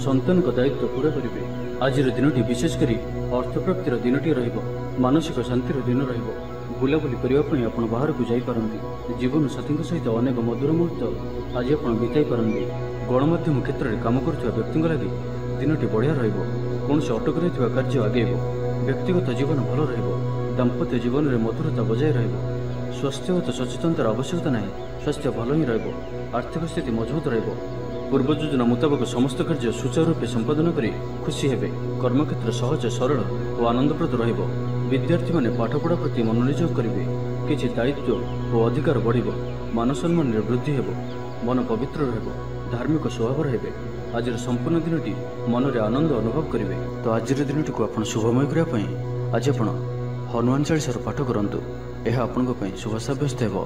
ସନ୍ତାନଙ୍କ ଦାୟିତ୍ୱ ପୁରା କରିବେ। ଆଜିର ଦିନଟି ବିଶେଷ କରି ଅର୍ଥପ୍ରାପ୍ତିର ଦିନଟି ରହିବ ମାନସିକ ଶାନ୍ତିର ଦିନ ରହିବ। ବୁଲାବୁଲି କରିବା ପାଇଁ ଆପଣ ବାହାରକୁ ଯାଇପାରନ୍ତି। ଜୀବନ ସାଥୀଙ୍କ ସହିତ ଅନେକ ମଧୁର ମୁହୂର୍ତ୍ତ ଆଜି ଆପଣ ବିତାଇ ପାରନ୍ତି। ଗଣମାଧ୍ୟମ କ୍ଷେତ୍ରରେ କାମ କରୁଥିବା ବ୍ୟକ୍ତିଙ୍କ ଲାଗି ଦିନଟି ବଢ଼ିଆ ରହିବ। କୌଣସି ଅଟକ ରହିଥିବା କାର୍ଯ୍ୟ ଆଗେଇବ। ବ୍ୟକ୍ତିଗତ ଜୀବନ ଭଲ ରହିବ। ଦାମ୍ପତ୍ୟ ଜୀବନରେ ମଧୁରତା ବଜାୟ ରହିବ। ସ୍ୱାସ୍ଥ୍ୟଗତ ସଚେତନତାର ଆବଶ୍ୟକତା ନାହିଁ। ସ୍ୱାସ୍ଥ୍ୟ ଭଲ ହିଁ ରହିବ। ଆର୍ଥିକ ସ୍ଥିତି ମଜବୁତ ରହିବ। ପୂର୍ବ ଯୋଜନା ମୁତାବକ ସମସ୍ତ କାର୍ଯ୍ୟ ସୁଚାରୁ ରୂପେ ସମ୍ପାଦନ କରି ଖୁସି ହେବେ। କର୍ମକ୍ଷେତ୍ର ସହଜ ସରଳ ଓ ଆନନ୍ଦପ୍ରଦ ରହିବ। ବିଦ୍ୟାର୍ଥୀମାନେ ପାଠପଢ଼ା ପ୍ରତି ମନୋନିଯୋଗ କରିବେ। କିଛି ଦାୟିତ୍ୱ ଓ ଅଧିକାର ବଢ଼ିବ। ମାନସମ୍ମାନରେ ବୃଦ୍ଧି ହେବ। ମନ ପବିତ୍ର ରହିବ। ଧାର୍ମିକ ସ୍ୱଭାବର ହେବେ। ଆଜିର ସମ୍ପୂର୍ଣ୍ଣ ଦିନଟି ମନରେ ଆନନ୍ଦ ଅନୁଭବ କରିବେ। ତ ଆଜିର ଦିନଟିକୁ ଆପଣ ଶୁଭମୟ କରିବା ପାଇଁ ଆଜି ଆପଣ ହନୁମାନ ଚାଳିଶାର ପାଠ କରନ୍ତୁ। ଏହା ଆପଣଙ୍କ ପାଇଁ ଶୁଭ ସାବ୍ୟସ୍ତ ହେବ।